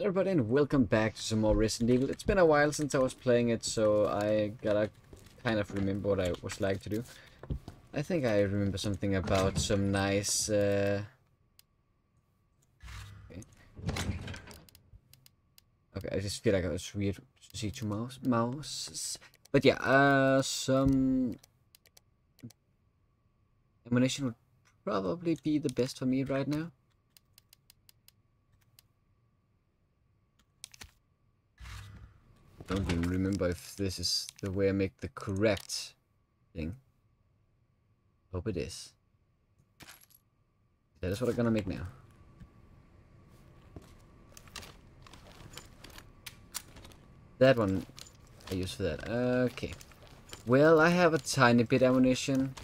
everybody and welcome back to some more Resident Evil. It's been a while since I was playing it, so I gotta kind of remember what I was like to do. I think I remember something about some nice... Uh... Okay. okay, I just feel like it was weird to see two mouse mouses. But yeah, uh, some ammunition would probably be the best for me right now. Don't even remember if this is the way I make the correct thing. Hope it is. That is what I'm gonna make now. That one I use for that. Okay. Well, I have a tiny bit ammunition.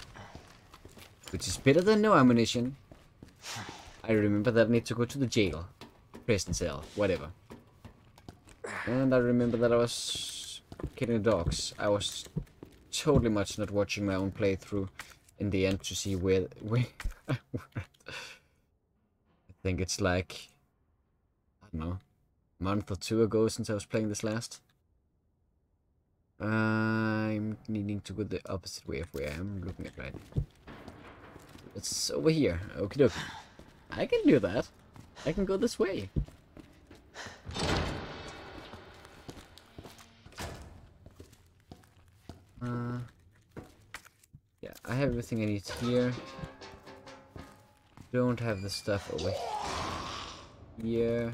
Which is better than no ammunition. I remember that I need to go to the jail. Prison cell. Whatever. And I remember that I was killing dogs. I was totally much not watching my own playthrough in the end to see where, where I think it's like, I don't know, a month or two ago since I was playing this last. I'm needing to go the opposite way of where I'm looking at right It's over here. Okay, dokie. I can do that. I can go this way. Uh, yeah, I have everything I need here. Don't have the stuff away here.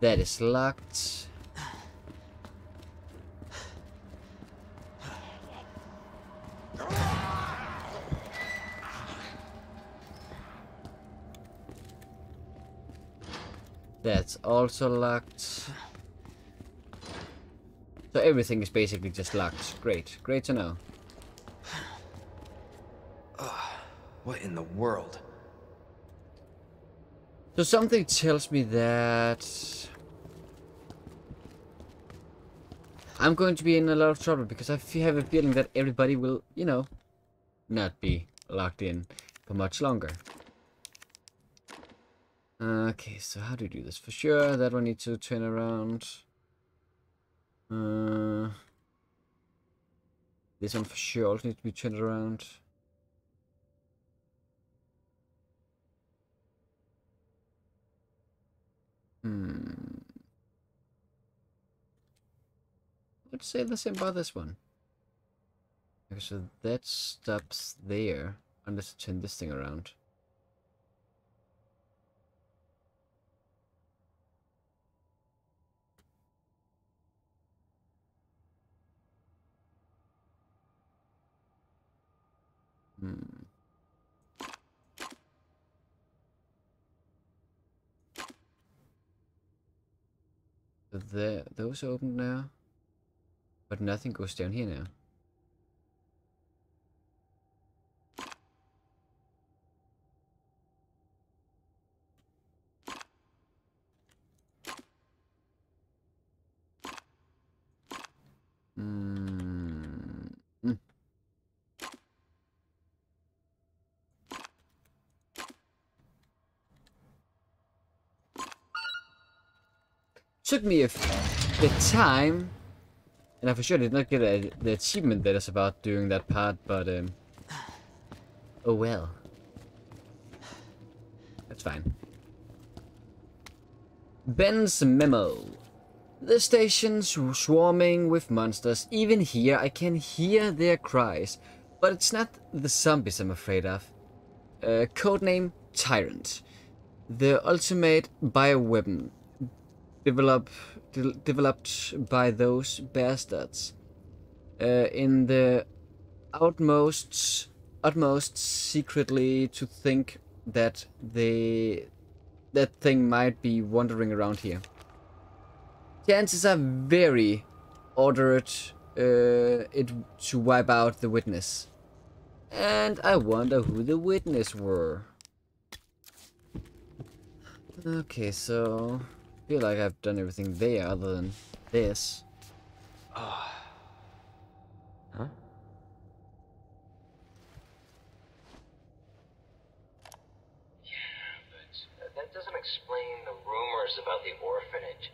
That is locked. That's also locked. So everything is basically just locked. Great. Great to know. what in the world? So something tells me that... I'm going to be in a lot of trouble because I have a feeling that everybody will, you know, not be locked in for much longer. Okay, so how do you do this? For sure, that one needs to turn around. Uh, this one for sure also needs to be turned around. Hmm. Let's say the same about this one. Okay, so that stops there, unless I turn this thing around. There, those are open now, but nothing goes down here now. Hmm. Took me a bit time, and I for sure did not get a, the achievement that is about doing that part, but um, oh well. That's fine. Ben's memo. The station's swarming with monsters. Even here, I can hear their cries. But it's not the zombies I'm afraid of. Uh, codename Tyrant. The ultimate bioweapon develop, de developed by those bastards. Uh, in the utmost, utmost secretly to think that they, that thing might be wandering around here. Chances are very ordered uh, it to wipe out the witness. And I wonder who the witness were. Okay, so feel like I've done everything there other than this. Oh. Huh? Yeah, but uh, that doesn't explain the rumors about the orphanage.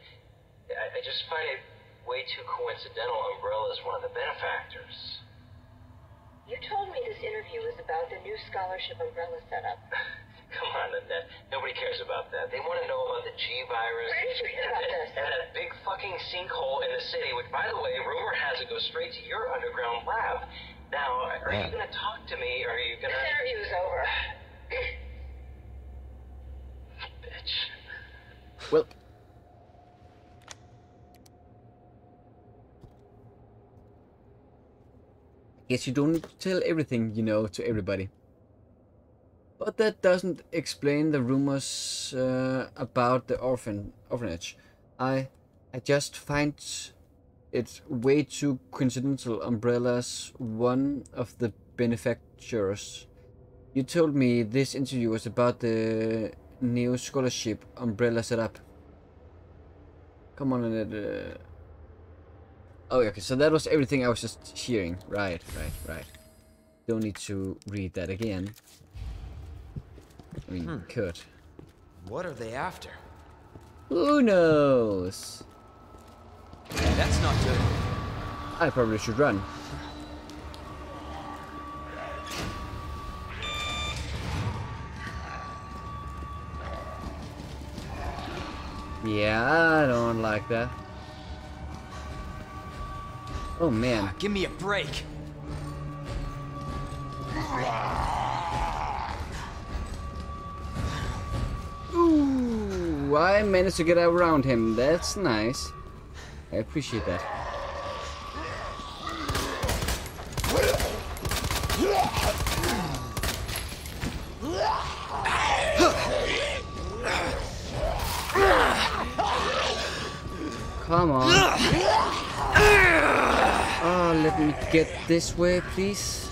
I, I just find it way too coincidental Umbrella's one of the benefactors. You told me this interview was about the new scholarship umbrella setup. Come on, Annette. Nobody cares about that. They want to know about the G virus. Where did you hear about this? And that big fucking sinkhole in the city, which, by the way, rumor has it goes straight to your underground lab. Now, are you going to talk to me, or are you going to. This to... interview is over. Bitch. Well, guess you don't need to tell everything you know to everybody. But that doesn't explain the rumors uh, about the orphan orphanage. I I just find it way too coincidental. Umbrella's one of the benefactors. You told me this interview was about the new scholarship Umbrella set up. Come on, Annette. Uh... Oh, okay. So that was everything I was just hearing. Right, right, right. Don't need to read that again. I mean, hmm. could. What are they after? Who knows? That's not good. I probably should run. Yeah, I don't like that. Oh man. Ah, give me a break. I managed to get around him. That's nice. I appreciate that. Come on. Oh, let me get this way, please.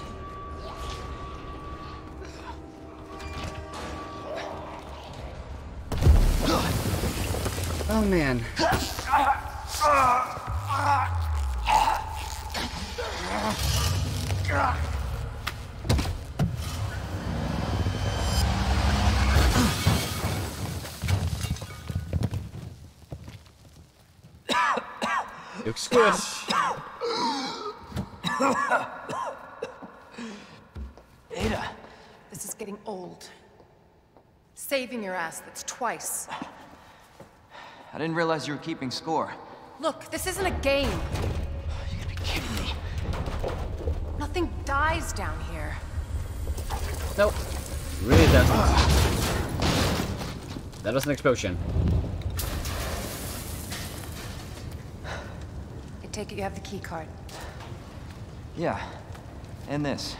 Oh man. Looks good. Ada. This is getting old. Saving your ass, that's twice. I didn't realize you were keeping score. Look, this isn't a game. You gotta be kidding me. Nothing dies down here. Nope. Really doesn't. That was an explosion. I take it you have the key card. Yeah. And this.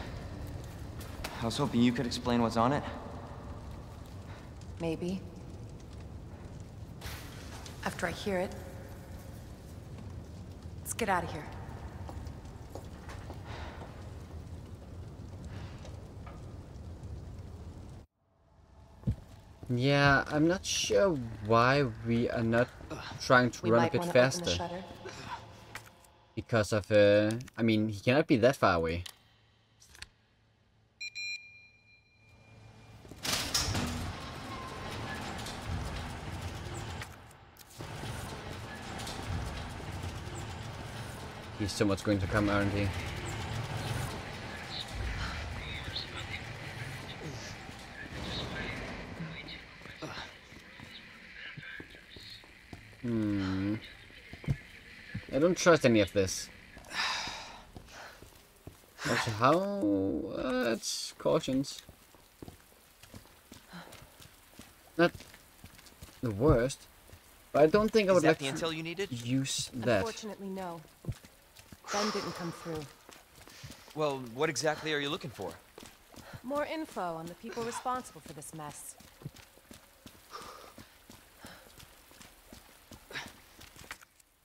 I was hoping you could explain what's on it. Maybe. After I hear it. Let's get out of here. Yeah, I'm not sure why we are not trying to We run a bit want to open the faster. Because of, uh, I mean, he cannot be that far away. He's so much going to come, aren't he? Hmm. I don't trust any of this. Also, how? Uh, it's cautions. Not the worst, but I don't think I would like to intel you needed? use that. Unfortunately, no. Ben didn't come through. Well, what exactly are you looking for? More info on the people responsible for this mess.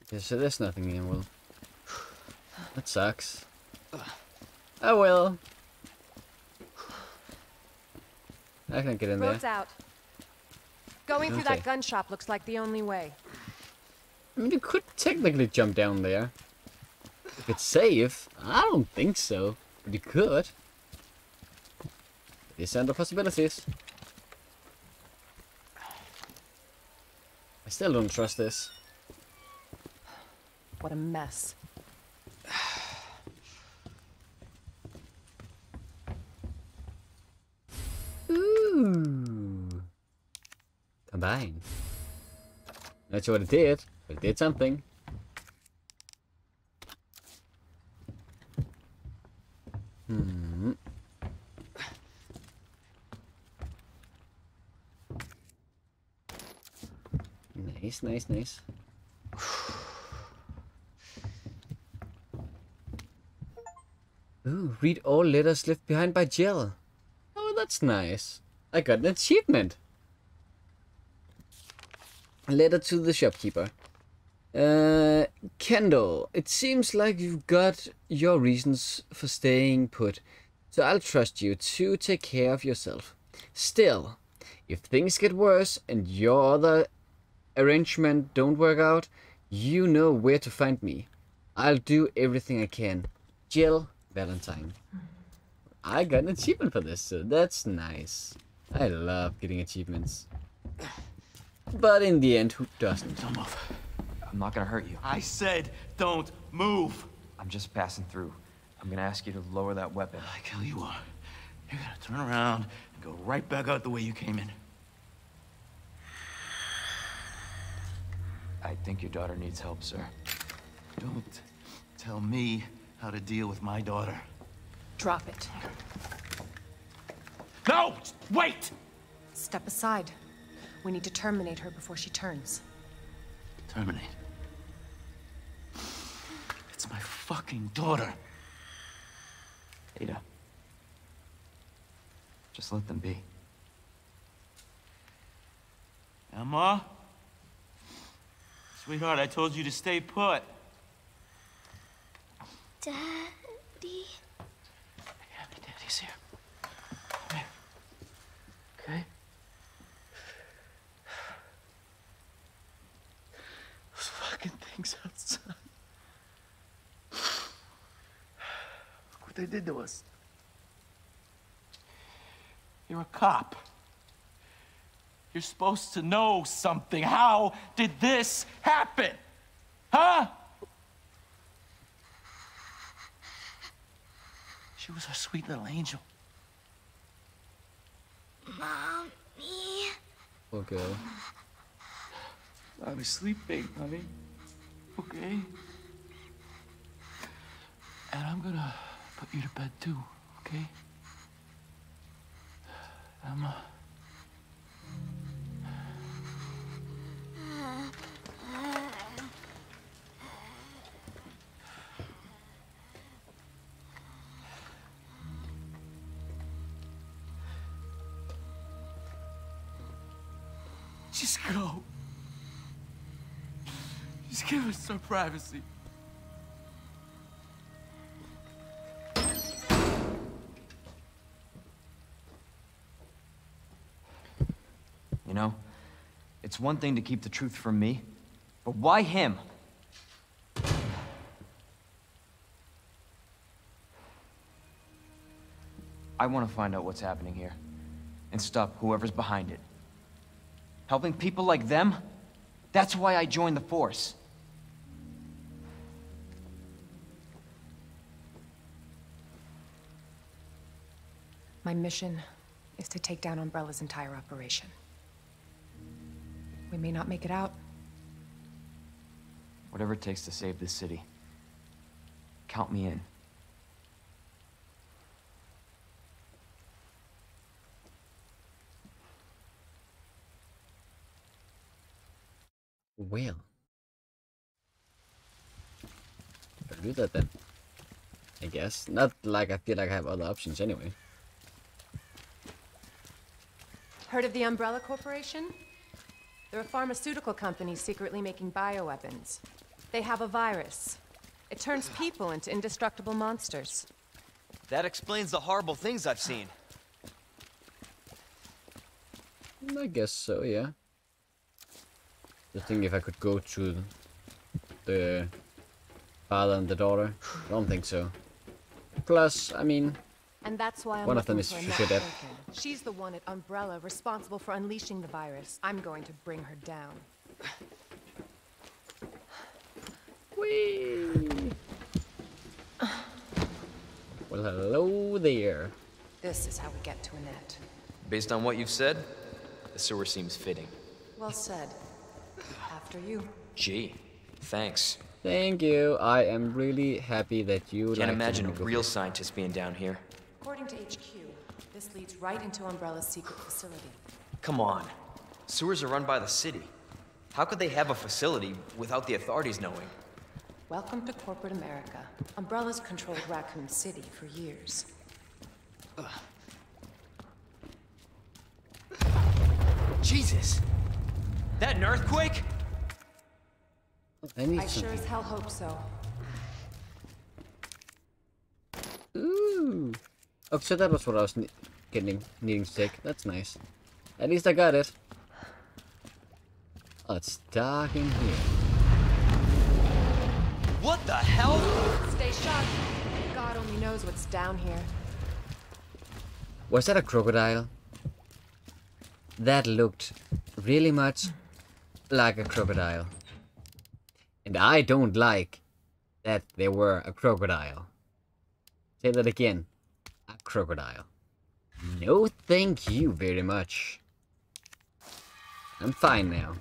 Okay, so there's nothing here. Well, that sucks. Oh well. I can't get in there. Road's out. Going through Okay. that gun shop looks like the only way. I mean, you could technically jump down there. If it's safe, I don't think so, but you could. It is under possibilities. I still don't trust this. What a mess. Ooh. Combine. Not sure what it did, but it did something. Hmm. Nice, nice, nice. Ooh, read all letters left behind by Jill. Oh, that's nice. I got an achievement. A letter to the shopkeeper. Uh, Kendo, it seems like you've got your reasons for staying put, so I'll trust you to take care of yourself. Still, if things get worse and your other arrangement don't work out, you know where to find me. I'll do everything I can. Jill Valentine. I got an achievement for this, so that's nice. I love getting achievements. But in the end, who doesn't? Don't move. I'm not gonna hurt you. I said don't move. I'm just passing through. I'm gonna ask you to lower that weapon. Like hell you are. You're gonna turn around and go right back out the way you came in. I think your daughter needs help, sir. Don't tell me how to deal with my daughter. Drop it. No! Wait! Step aside. We need to terminate her before she turns. Terminate. It's my fucking daughter. Ada. Just let them be. Emma? Sweetheart, I told you to stay put. Daddy? Yeah, daddy's here. Come here. Okay? Those fucking things outside. Look what they did to us. You're a cop. You're supposed to know something. How did this happen? Huh? She was our sweet little angel. Mommy? Okay. I'm sleeping, honey. Okay? And I'm gonna put you to bed too, okay? Emma. Just some privacy. You know, it's one thing to keep the truth from me, but why him? I want to find out what's happening here and stop whoever's behind it. Helping people like them? That's why I joined the Force. My mission is to take down Umbrella's entire operation. We may not make it out. Whatever it takes to save this city. Count me in. Well. I'll do that then. I guess. Not like I feel like I have other options anyway. Heard of the Umbrella Corporation? They're a pharmaceutical company secretly making bioweapons. They have a virus. It turns people into indestructible monsters. That explains the horrible things I've seen. Mm, I guess so, yeah. Just think if I could go to the father and the daughter. I don't think so. Plus, I mean, And that's why I'm One of them is for for sure dead. She's the one at Umbrella responsible for unleashing the virus. I'm going to bring her down. Whee! Well, hello there. This is how we get to Annette. Based on what you've said, the sewer seems fitting. Well said. After you. Gee, thanks. Thank you. I am really happy that you Can't like imagine a real scientist being down here. According to HQ, this leads right into Umbrella's secret facility. Come on. Sewers are run by the city. How could they have a facility without the authorities knowing? Welcome to corporate America. Umbrella's controlled Raccoon City for years. Jesus! That an earthquake? I need I sure as hell hope so. Ooh. Oh, so that was what I was ne getting, needing to take. That's nice. At least I got it. Oh, it's dark in here. What the hell? Stay sharp. God only knows what's down here. Was that a crocodile? That looked really much like a crocodile. And I don't like that they were a crocodile. Say that again. A crocodile. No thank you very much. I'm fine now.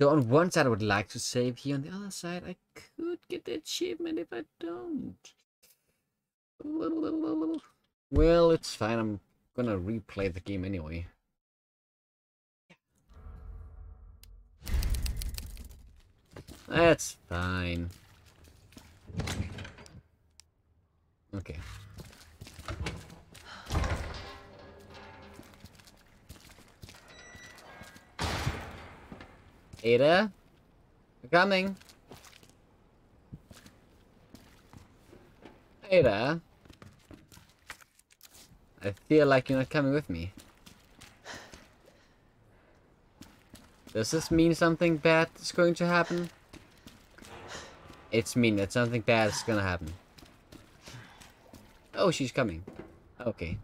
So on one side I would like to save here, on the other side I could get the achievement if I don't. Well, it's fine. I'm gonna replay the game anyway. That's fine. Okay. Ada? I'm coming. Ada? I feel like you're not coming with me. Does this mean something bad is going to happen? It's mean that something bad is gonna happen. Oh, she's coming. Okay.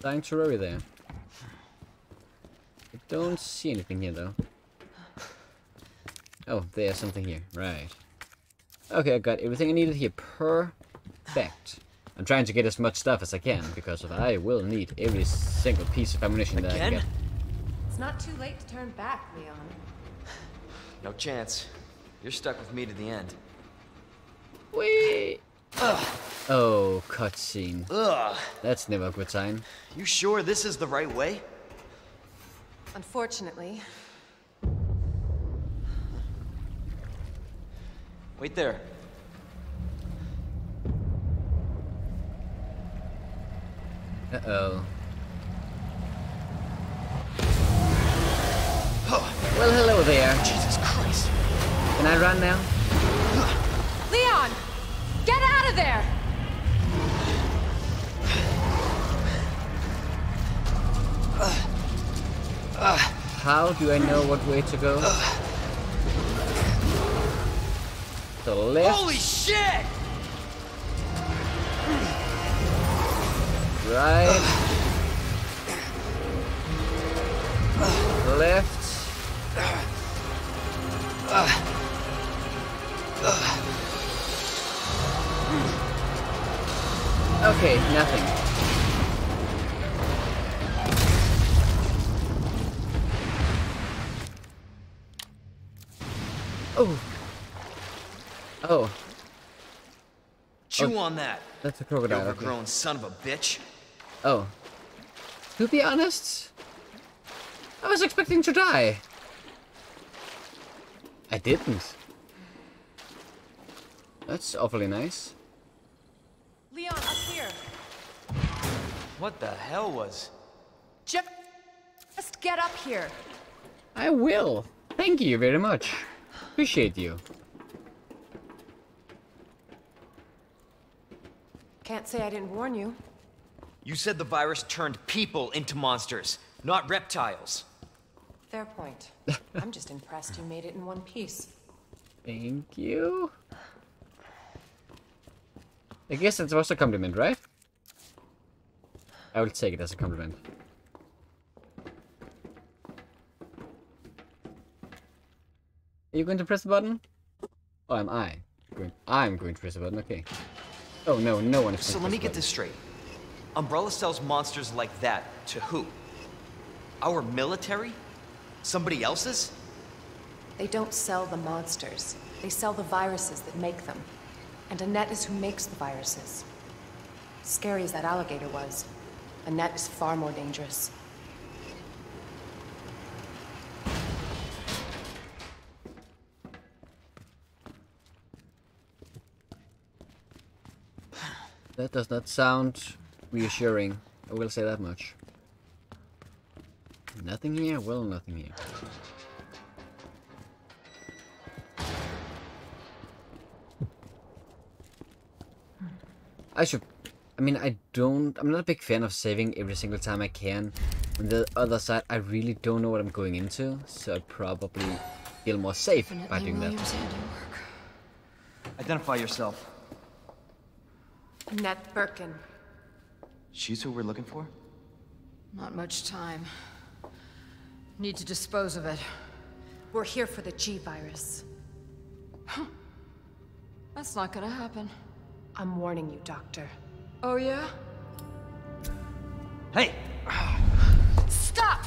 Sanctuary there. I don't see anything here though. Oh, there's something here. Right. Okay, I got everything I needed here. Perfect. I'm trying to get as much stuff as I can because of I will need every single piece of ammunition that I can Again? get. It's not too late to turn back, Leon. No chance. You're stuck with me to the end. Wait. Oh, cutscene. Ugh. That's never a good sign. You sure this is the right way? Unfortunately, Wait there. Uh oh. Well, hello there. Jesus Christ. Can I run now? Leon, get out of there! How do I know what way to go? The left, Holy shit! right, left. Okay, nothing. Oh. Oh, Chew oh. on that. that's a crocodile. You crocodile. okay. overgrown son of a bitch. Oh. To be honest, I was expecting to die. I didn't. That's awfully nice. Leon, up here. What the hell was... Just, just get up here. I will. Thank you very much. Appreciate you. Can't say I didn't warn you. You said the virus turned people into monsters, not reptiles. Fair point. I'm just impressed you made it in one piece. Thank you. I guess it was a compliment, right? I will take it as a compliment. Are you going to press the button? Oh, am I? Going, I'm going to press the button, okay. Oh no, no one is So going let to me get the this straight. Umbrella sells monsters like that to who? Our military? Somebody else's? They don't sell the monsters. They sell the viruses that make them. And Annette is who makes the viruses. Scary as that alligator was, Annette is far more dangerous. That does not sound reassuring. I will say that much. Nothing here? Well, nothing here. I should... I mean, I don't... I'm not a big fan of saving every single time I can. On the other side, I really don't know what I'm going into, so I'd probably feel more safe by doing that. Identify yourself. Annette Birkin. She's who we're looking for? Not much time. Need to dispose of it. We're here for the G-Virus. Huh. That's not gonna happen. I'm warning you, Doctor. Oh yeah? Hey! Stop!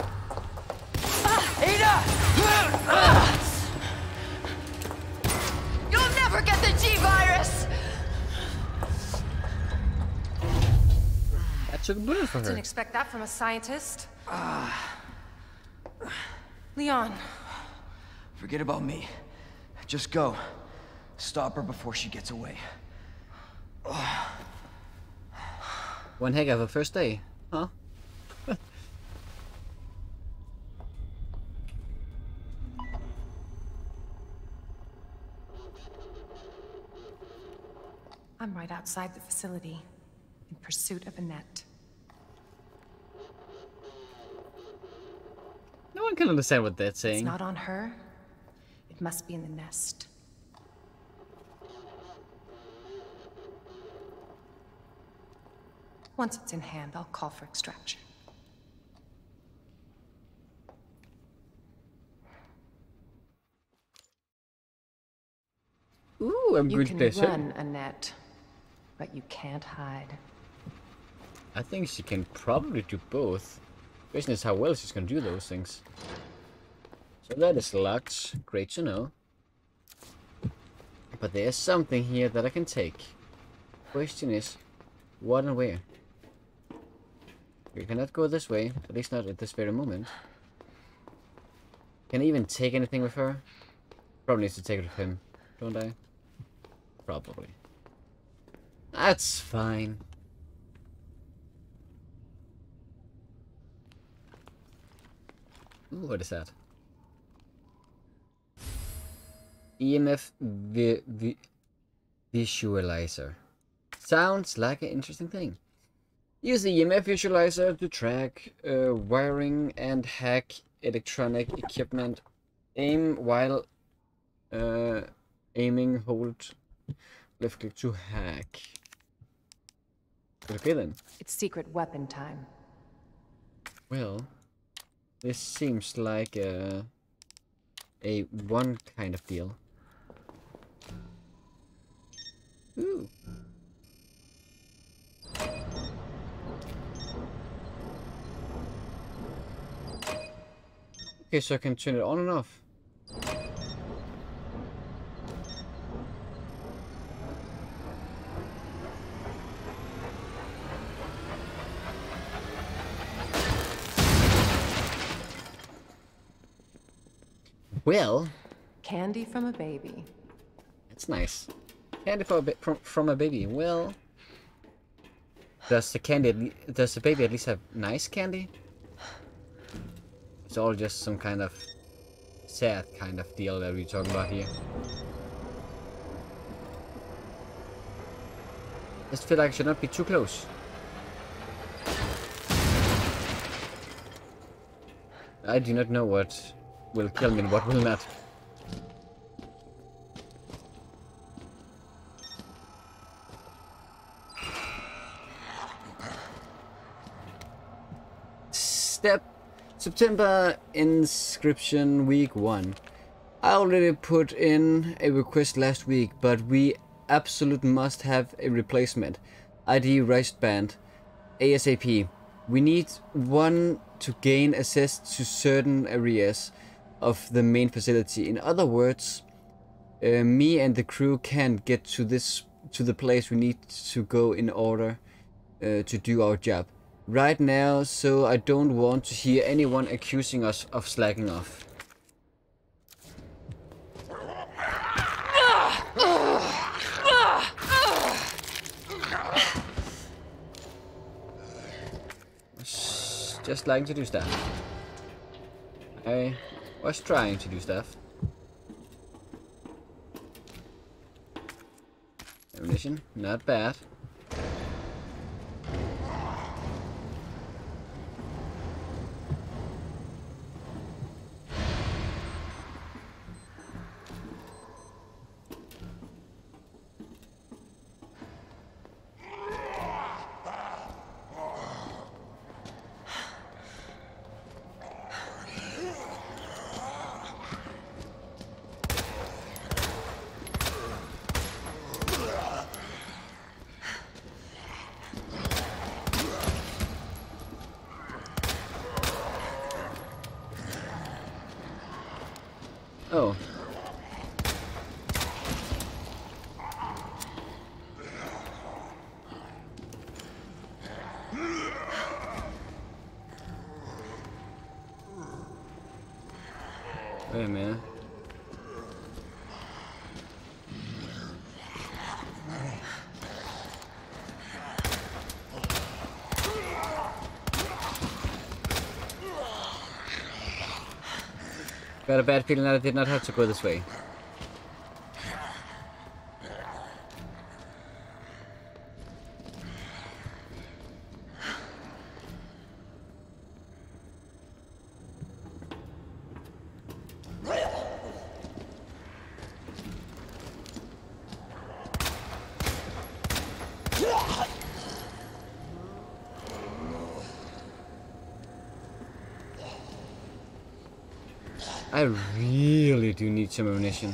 You'll never get the G-Virus! I took a bullet for her. Didn't expect that from a scientist. Uh, Leon, Forget about me. Just go. Stop her before she gets away. One heck of a first day, huh? I'm right outside the facility, in pursuit of Annette. No one can understand what they're saying. It's not on her. It must be in the nest. Once it's in hand, I'll call for extraction. Ooh, I'm You to can her. run, Annette, but you can't hide. I think she can probably do both. Question is how well she's gonna do those things. So that is locked. Great to know. But there's something here that I can take. Question is, what and where? We cannot go this way, at least not at this very moment. Can I even take anything with her? Probably needs to take it with him, don't I? Probably. That's fine. Ooh, what is that? EMF vi vi visualizer. Sounds like an interesting thing. Use the EMF visualizer to track uh, wiring and hack electronic equipment. Aim while uh, aiming, hold left click to hack. Okay then. It's secret weapon time. Well, this seems like a, a one kind of deal. Ooh. Okay, so I can turn it on and off. Well, Candy from a baby. That's nice. Candy for a from from a baby. Well, does the candy does the baby at least have nice candy? it's all just some kind of sad kind of deal that we're talking about here. Just feel like I should not be too close. I do not know what will kill me and what will not. Step September inscription week 1. I already put in a request last week, but we absolutely must have a replacement. ID wristband. ASAP. We need one to gain access to certain areas of the main facility. In other words, uh, me and the crew can't get to this to the place we need to go in order uh, to do our job right now, so I don't want to hear anyone accusing us of slacking off. Just like to do stuff. I was trying to do stuff. Ammunition, not bad. Oh. Wait a minute. I got a bad feeling that I did not have to go this way. I really do need some ammunition.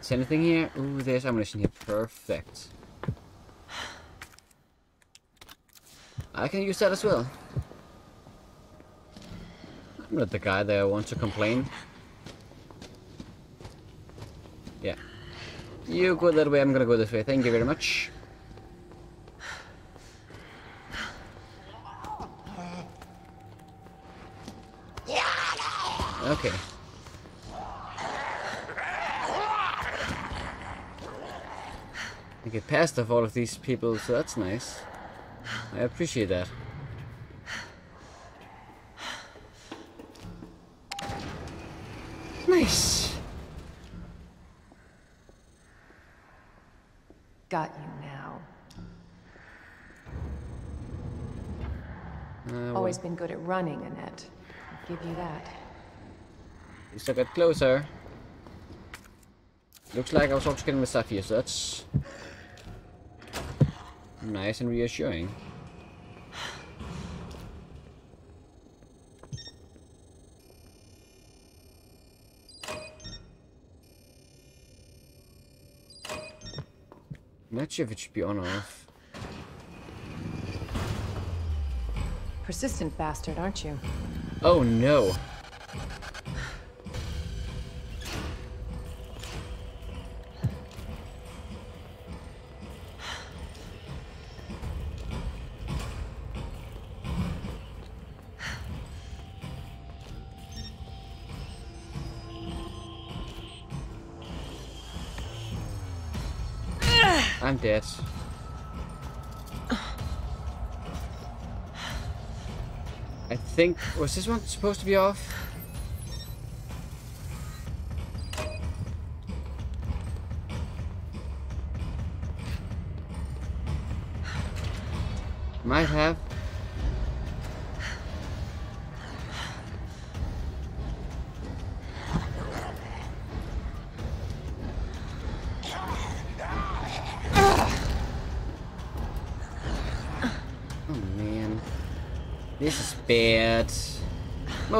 Is anything here? Ooh, there's ammunition here. Perfect. I can use that as well. I'm not the guy that wants to complain. You go that way, I'm gonna go this way. Thank you very much. Okay. I get past of all of these people, so that's nice. I appreciate that. Nice. Got you now. Uh, well, Always been good at running, Annette. I'll give you that. at least I got closer. Looks like I was also getting stuff here, so that's nice and reassuring. Not sure if it should be on or off. Persistent bastard, aren't you? Oh no! I'm dead. Think was this one supposed to be off?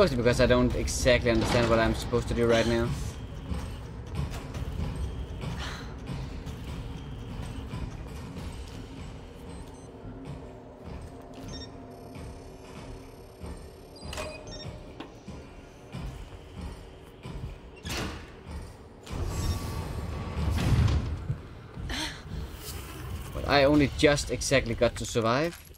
Mostly because I don't exactly understand what I'm supposed to do right now. But I only just exactly got to survive.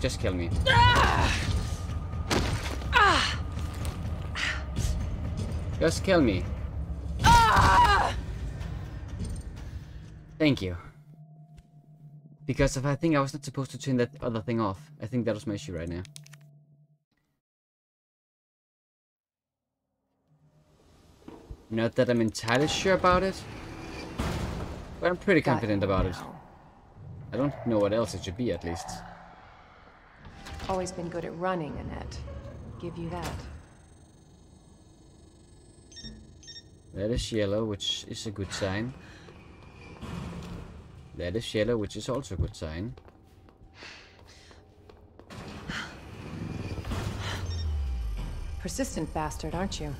Just kill me. Just kill me. Thank you. Because if I think I was not supposed to turn that other thing off. I think that was my issue right now. Not that I'm entirely sure about it. But I'm pretty confident about it. I don't know what else it should be, at least. Always been good at running, Annette. Give you that. That is yellow, which is a good sign. That is yellow, which is also a good sign. Persistent bastard, aren't you?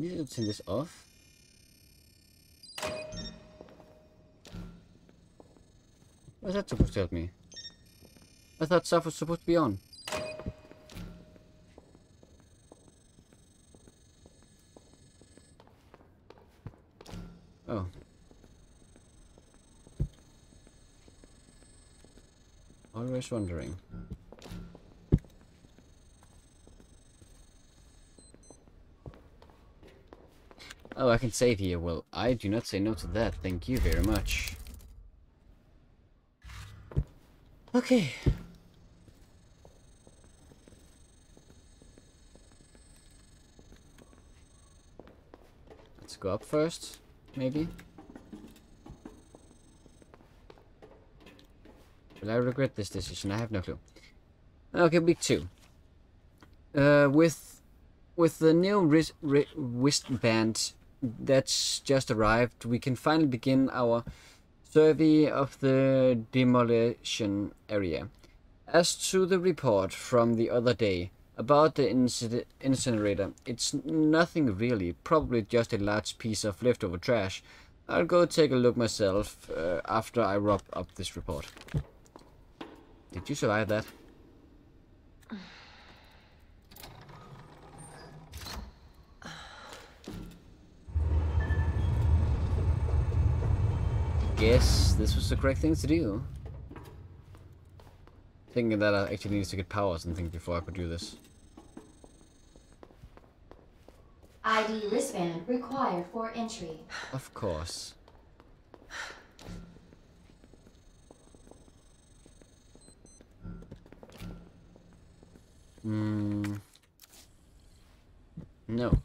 Need to turn this off. What's that supposed to help me? I thought stuff was supposed to be on. Oh. Always wondering. Can save here. Well, I do not say no to that. Thank you very much. Okay. Let's go up first, maybe. Will I regret this decision? I have no clue. Okay, week two. Uh, with with the new wrist, wri- wristband that's just arrived, we can finally begin our survey of the demolition area. As to the report from the other day about the inci- incinerator, it's nothing really, probably just a large piece of leftover trash. I'll go take a look myself uh, after I wrap up this report. Did you survive that? Guess this was the correct thing to do. Thinking that I actually needs to get power or something before I could do this. ID wristband required for entry. Of course. Hmm. No.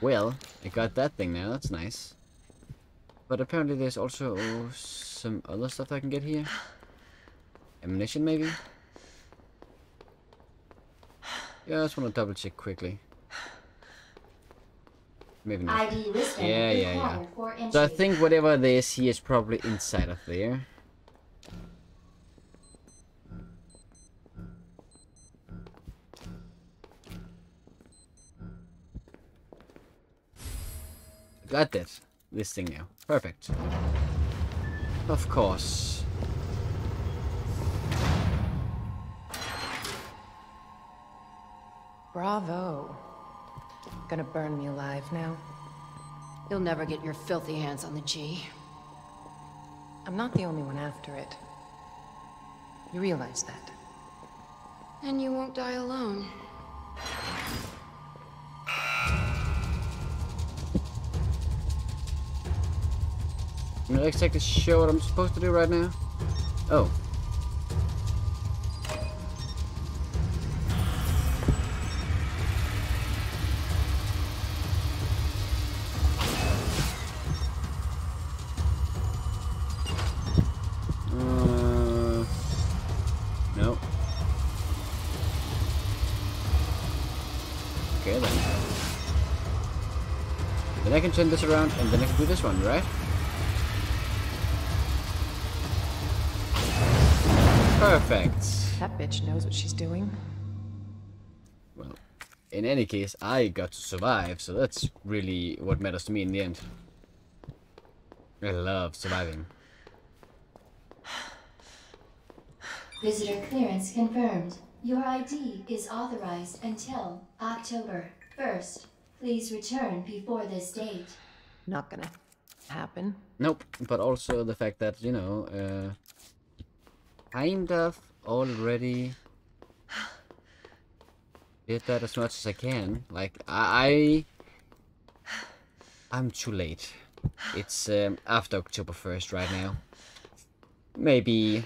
Well, I got that thing now, that's nice. But apparently there's also some other stuff I can get here. Ammunition, maybe? Yeah, I just want to double check quickly. Maybe not. ID Yeah, yeah, yeah. So I think whatever this here is probably inside of there. Got this. This thing now. Perfect. Of course. Bravo. Gonna burn me alive now. You'll never get your filthy hands on the G. I'm not the only one after it. You realize that? And you won't die alone. I'm not exactly show what I'm supposed to do right now. Oh. Uh. Okay then. Then I can turn this around and then I can do this one, right? Perfect. That bitch knows what she's doing. Well, in any case, I got to survive, so that's really what matters to me in the end. I love surviving. Visitor clearance confirmed. Your ID is authorized until October 1st. Please return before this date. Not gonna happen. Nope, but also the fact that, you know, uh, kind of already did that as much as I can. Like, I... I'm too late. It's um, after October 1st right now. Maybe...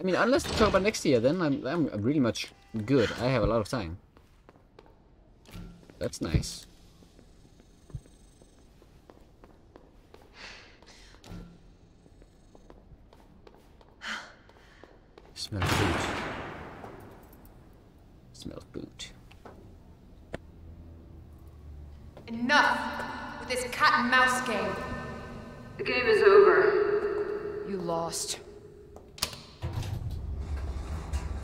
I mean, unless October next year, then I'm, I'm really much good. I have a lot of time. That's nice. Smell boot. Smells boot. Enough with this cat and mouse game. The game is over. You lost.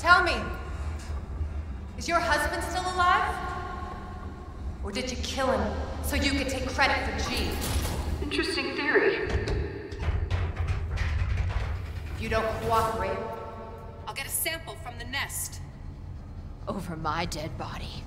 Tell me, is your husband still alive? Or did you kill him so you could take credit for G? Interesting theory. If you don't cooperate, I'll get a sample from the nest. Over my dead body.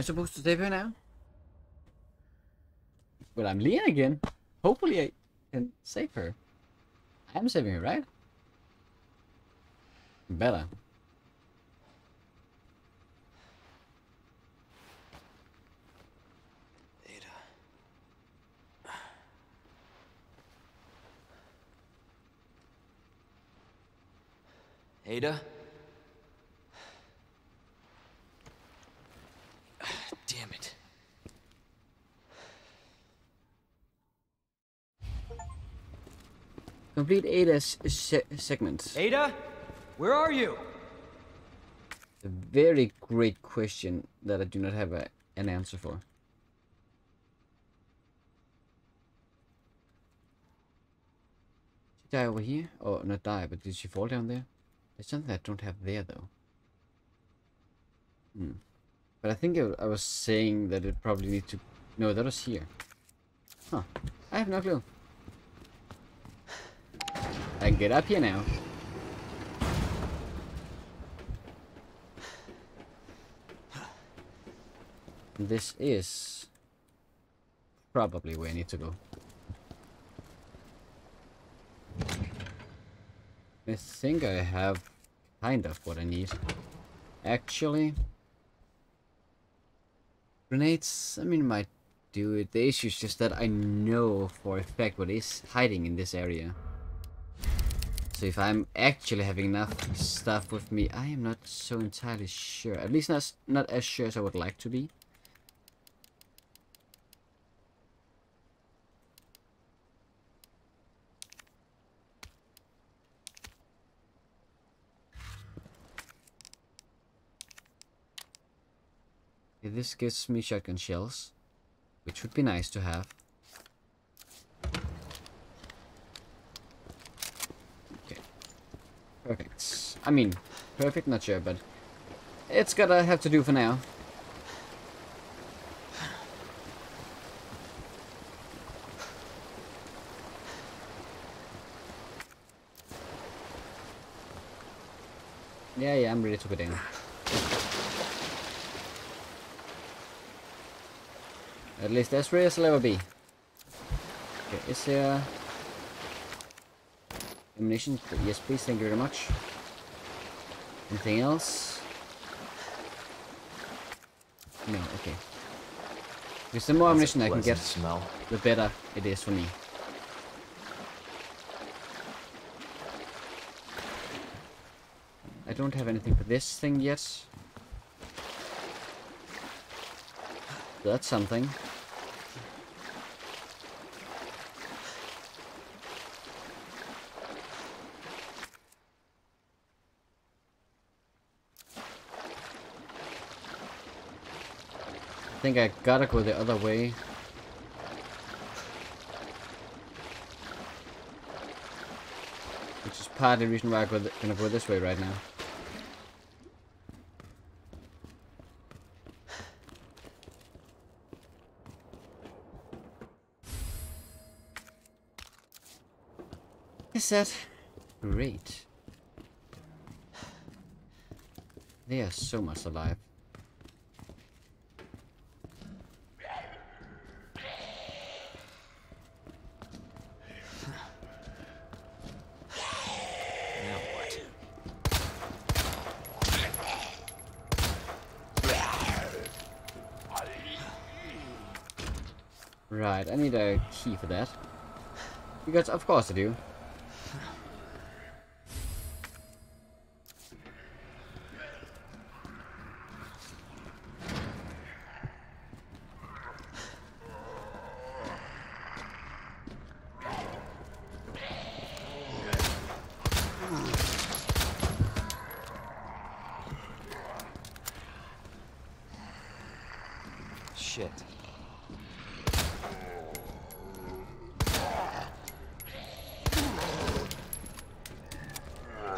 I supposed to save her now? Well, I'm Leon again. Hopefully I can save her. I'm saving her, right? Bella. Ada? Damn it. Complete Ada's se segment. Ada? Where are you? A very great question that I do not have a, an answer for. Did she die over here? Oh, not die, but did she fall down there? There's something I don't have there, though. Hmm. But I think I, I was saying that it probably need to... No, that was here. Huh. I have no clue. I get up here now. This is probably where I need to go. I think I have kind of what I need. Actually, grenades, I mean, might do it. The issue is just that I know for a fact what is hiding in this area. So if I'm actually having enough stuff with me, I am not so entirely sure. At least not, not as sure as I would like to be. This gives me shotgun shells, which would be nice to have. Okay. Perfect. I mean, perfect, not sure, but it's gotta have to do for now. Yeah, yeah, I'm ready to go down. At least as ready as I'll ever be. Okay, is there ammunition? Yes, please. Thank you very much. Anything else? No. Okay. Because the more ammunition I can get, smell. the better it is for me. I don't have anything for this thing yet. That's something. Think I gotta go the other way. Which is part of the reason why I'm gonna go this way right now. Is that great? They are so much alive. Right, I need a key for that. Because of course I do. Shit.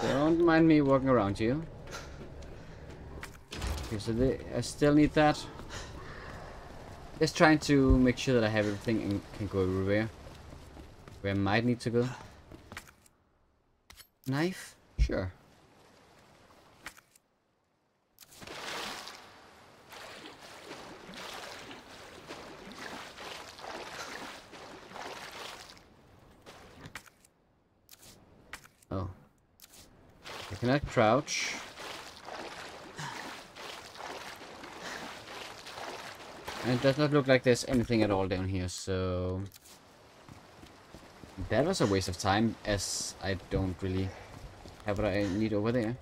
Don't mind walking you. Okay, so the, I still need that. Just trying to make sure that I have everything and can go everywhere. Where I might need to go. Knife? Sure. Crouch. And it does not look like there's anything at all down here, so... That was a waste of time, as I don't really have what I need over there.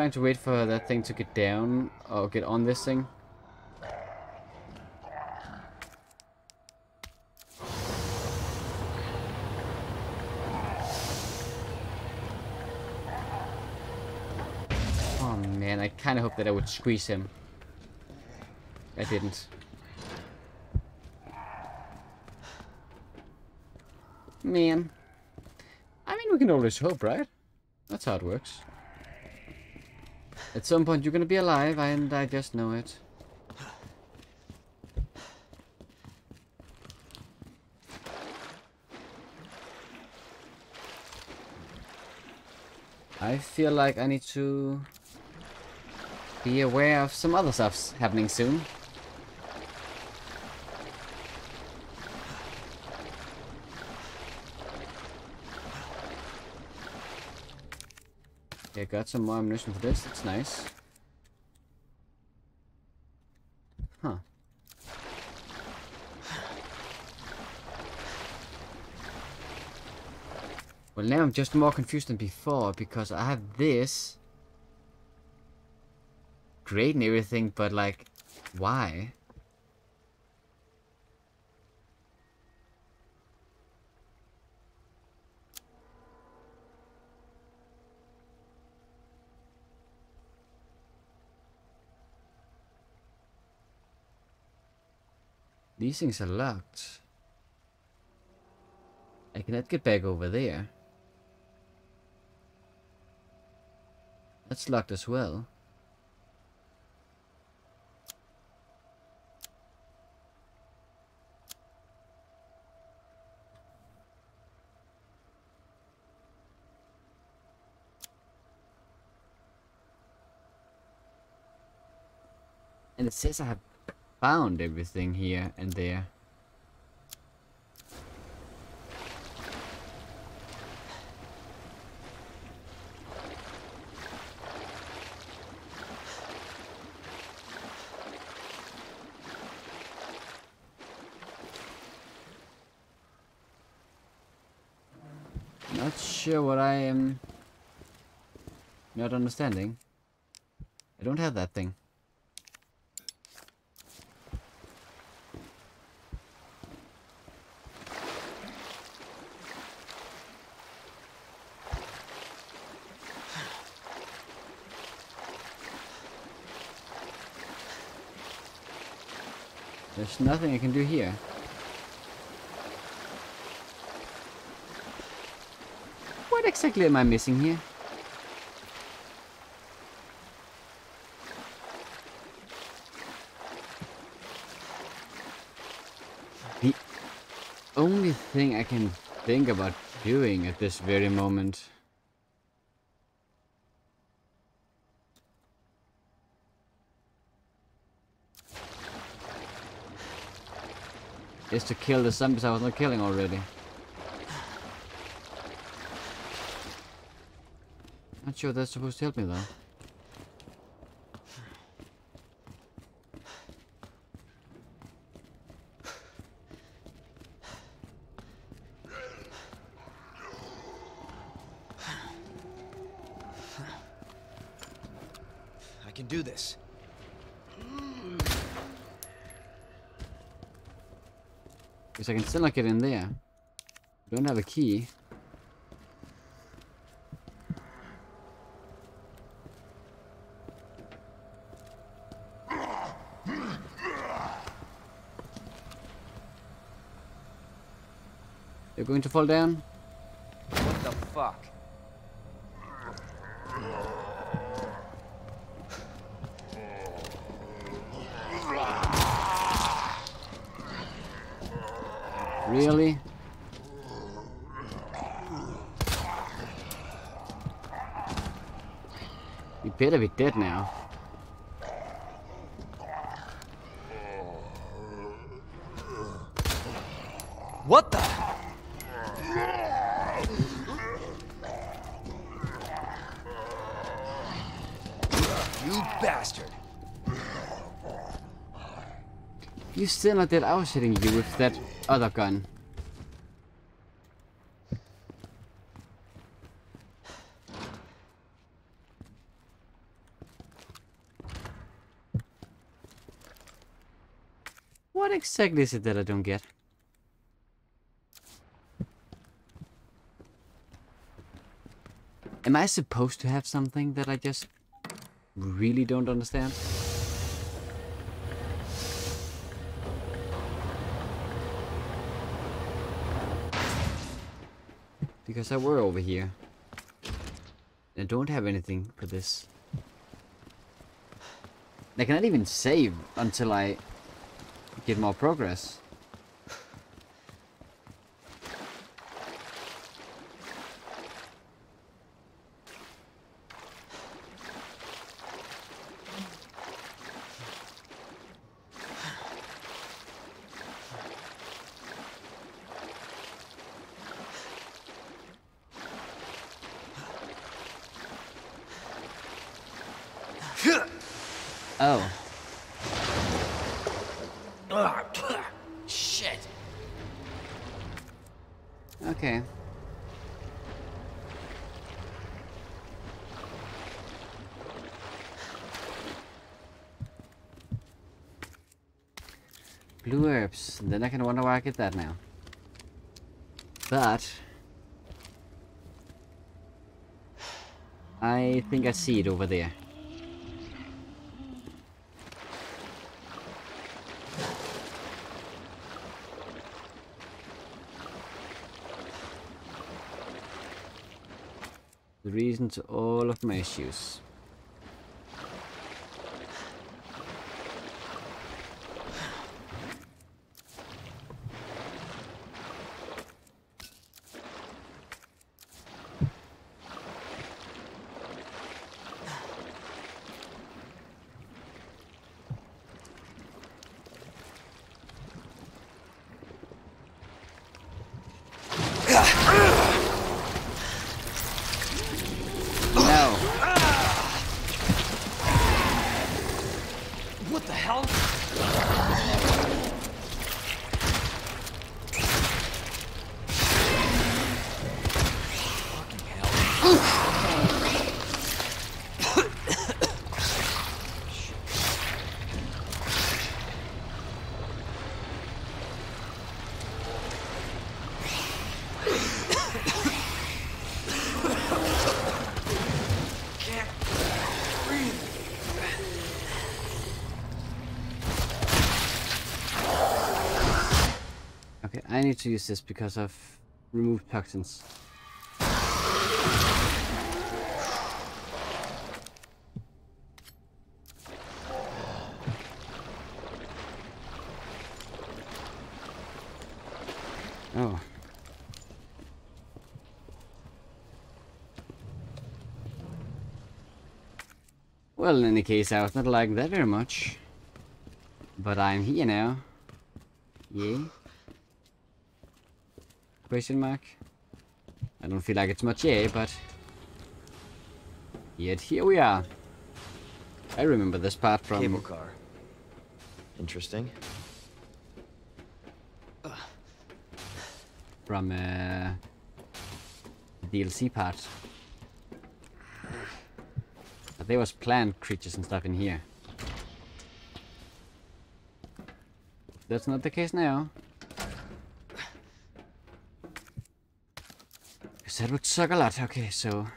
Trying to wait for that thing to get down, or get on this thing. Oh man, I kinda hoped that I would squeeze him. I didn't. Man. I mean, we can always hope, right? That's how it works. At some point you're gonna be alive, and I just know it. I feel like I need to be aware of some other stuff's happening soon. Okay, got some more ammunition for this, that's nice. Huh. Well, now I'm just more confused than before because I have this. Great and everything, but like, why? These things are locked. I cannot get back over there. That's locked as well. And it says I have found everything here and there. Not sure what I am not understanding. I don't have that thing. Nothing I can do here. What exactly am I missing here? The only thing I can think about doing at this very moment is to kill the zombies I was not killing already. Not sure that's supposed to help me though. I can do this. Because I can still not get in there. Don't have a key. You're going to fall down? What the fuck? Really? You better be dead now. What the? Still not dead. I was hitting you with that other gun. What exactly is it that I don't get? Am I supposed to have something that I just really don't understand? Because I were over here. I don't have anything for this. I cannot even save until I get more progress. Oh. Shit. Okay. Blue herbs. Then I can wonder why I get that now. But... I think I see it over there. The reason to all of my issues. To use this because I've removed toxins. Oh. Well, in any case, I was not liking that very much. But I'm here now. Yeah. Question mark? I don't feel like it's much yeah, but... Yet here we are. I remember this part from... Cable car. Interesting. From, uh... DLC part. But there was plant creatures and stuff in here. That's not the case now. Because that would suck a lot. Okay, so...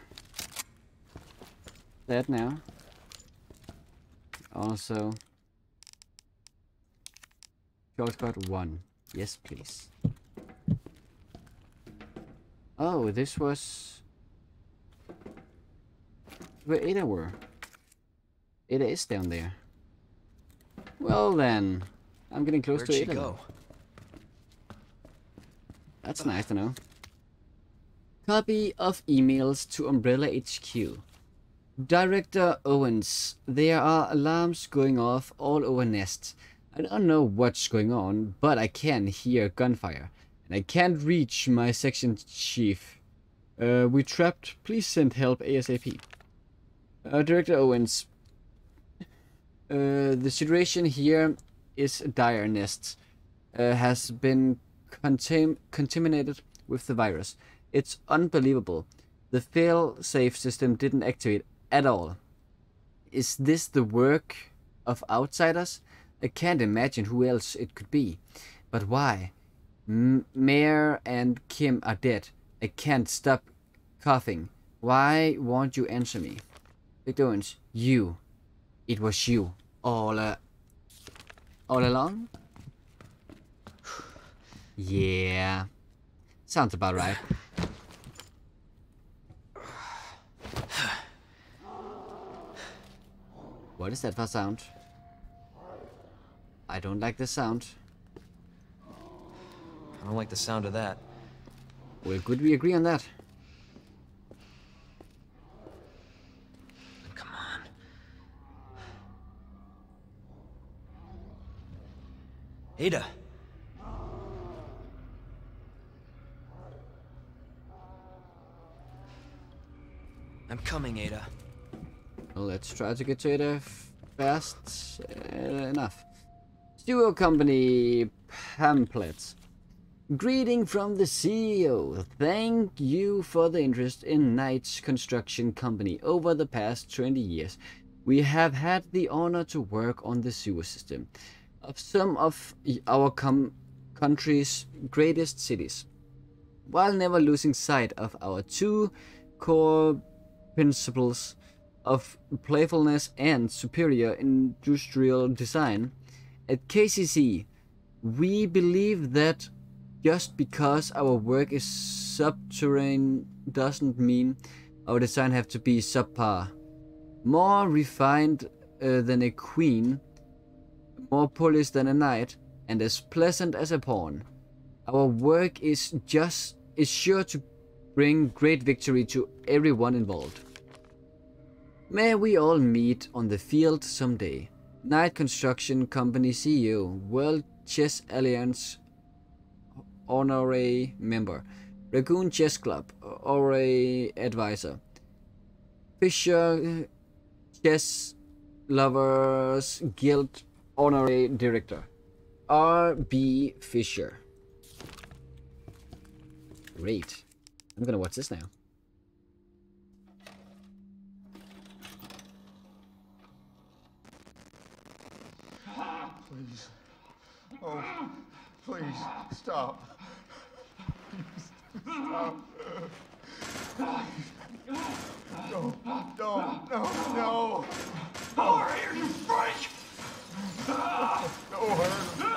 That now. Also... Shortcut 1. Yes, please. Oh, this was... Where Ada were. Ada is down there. Well then, I'm getting close Where'd to she Ada. go? That's nice to know. Copy of emails to Umbrella HQ. Director Owens, there are alarms going off all over Nest. I don't know what's going on, but I can hear gunfire. And I can't reach my section chief. Uh, we trapped. Please send help ASAP. Uh, Director Owens, uh, the situation here is dire. Nest uh, has been contam contaminated with the virus. It's unbelievable. The fail-safe system didn't activate at all. Is this the work of outsiders? I can't imagine who else it could be. But why? M Mayor and Kim are dead. I can't stop coughing. Why won't you answer me? Victor Owens, you. It was you. All, uh, all along? yeah. Sounds about right. What is that for sound? I don't like the sound. I don't like the sound of that. Well, could we agree on that? Come on. Ada. I'm coming, Ada. Let's try to get to uh, fast uh, enough. Studio Company pamphlets. Greeting from the CEO. Thank you for the interest in Knight's Construction Company over the past 20 years. We have had the honor to work on the sewer system of some of our country's greatest cities, while never losing sight of our two core principles of playfulness and superior industrial design. At KCC, we believe that just because our work is subterranean doesn't mean our design have to be subpar. More refined uh, than a queen, more polished than a knight, and as pleasant as a pawn. Our work is just is sure to bring great victory to everyone involved. May we all meet on the field someday. Knight Construction Company CEO, World Chess Alliance honorary member, Raccoon Chess Club honorary advisor, Fisher Chess Lovers Guild honorary director, R.B. Fisher. Great. I'm gonna watch this now. Please. Oh, please, stop. Stop. No, no, no, no. Over here, you freak! Don't hurt him.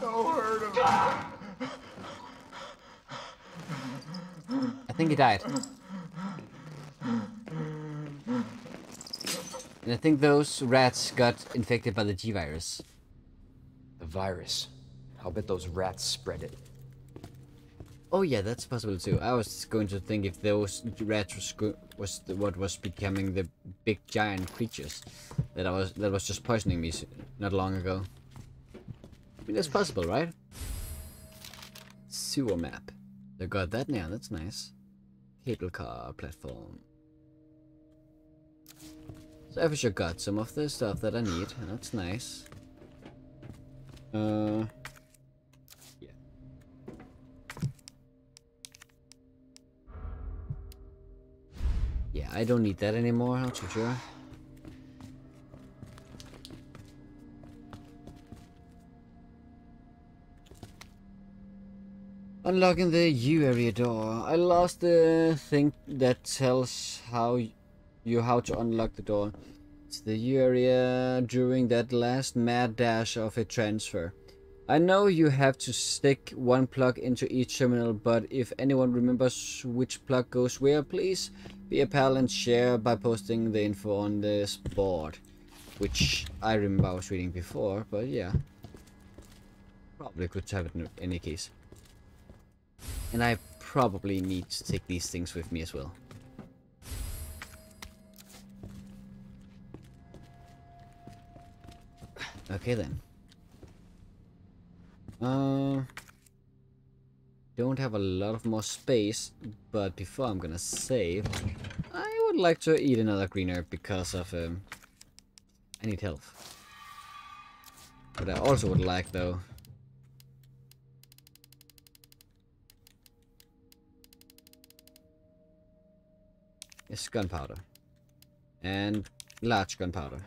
Don't hurt him. I think he died. And I think those rats got infected by the G virus. The virus. I'll bet those rats spread it. Oh yeah, that's possible too. I was going to think if those rats was, was the, what was becoming the big giant creatures that I was that was just poisoning me not long ago. I mean, that's possible, right? Sewer map. They got that now. That's nice. Cable car platform. So I've sure got some of the stuff that I need, and that's nice. Uh. Yeah, Yeah, I don't need that anymore, for sure. Unlocking the U area door. I lost the thing that tells how you how to unlock the door. It's the U area during that last mad dash of a transfer. I know you have to stick one plug into each terminal, but if anyone remembers which plug goes where, please be a pal and share by posting the info on this board. Which I remember I was reading before, but yeah. Probably could have it in any case. And I probably need to take these things with me as well. Okay then. Uh, don't have a lot of more space, but before I'm gonna save, I would like to eat another green herb because of um, I need health. But I also would like though is gunpowder and large gunpowder.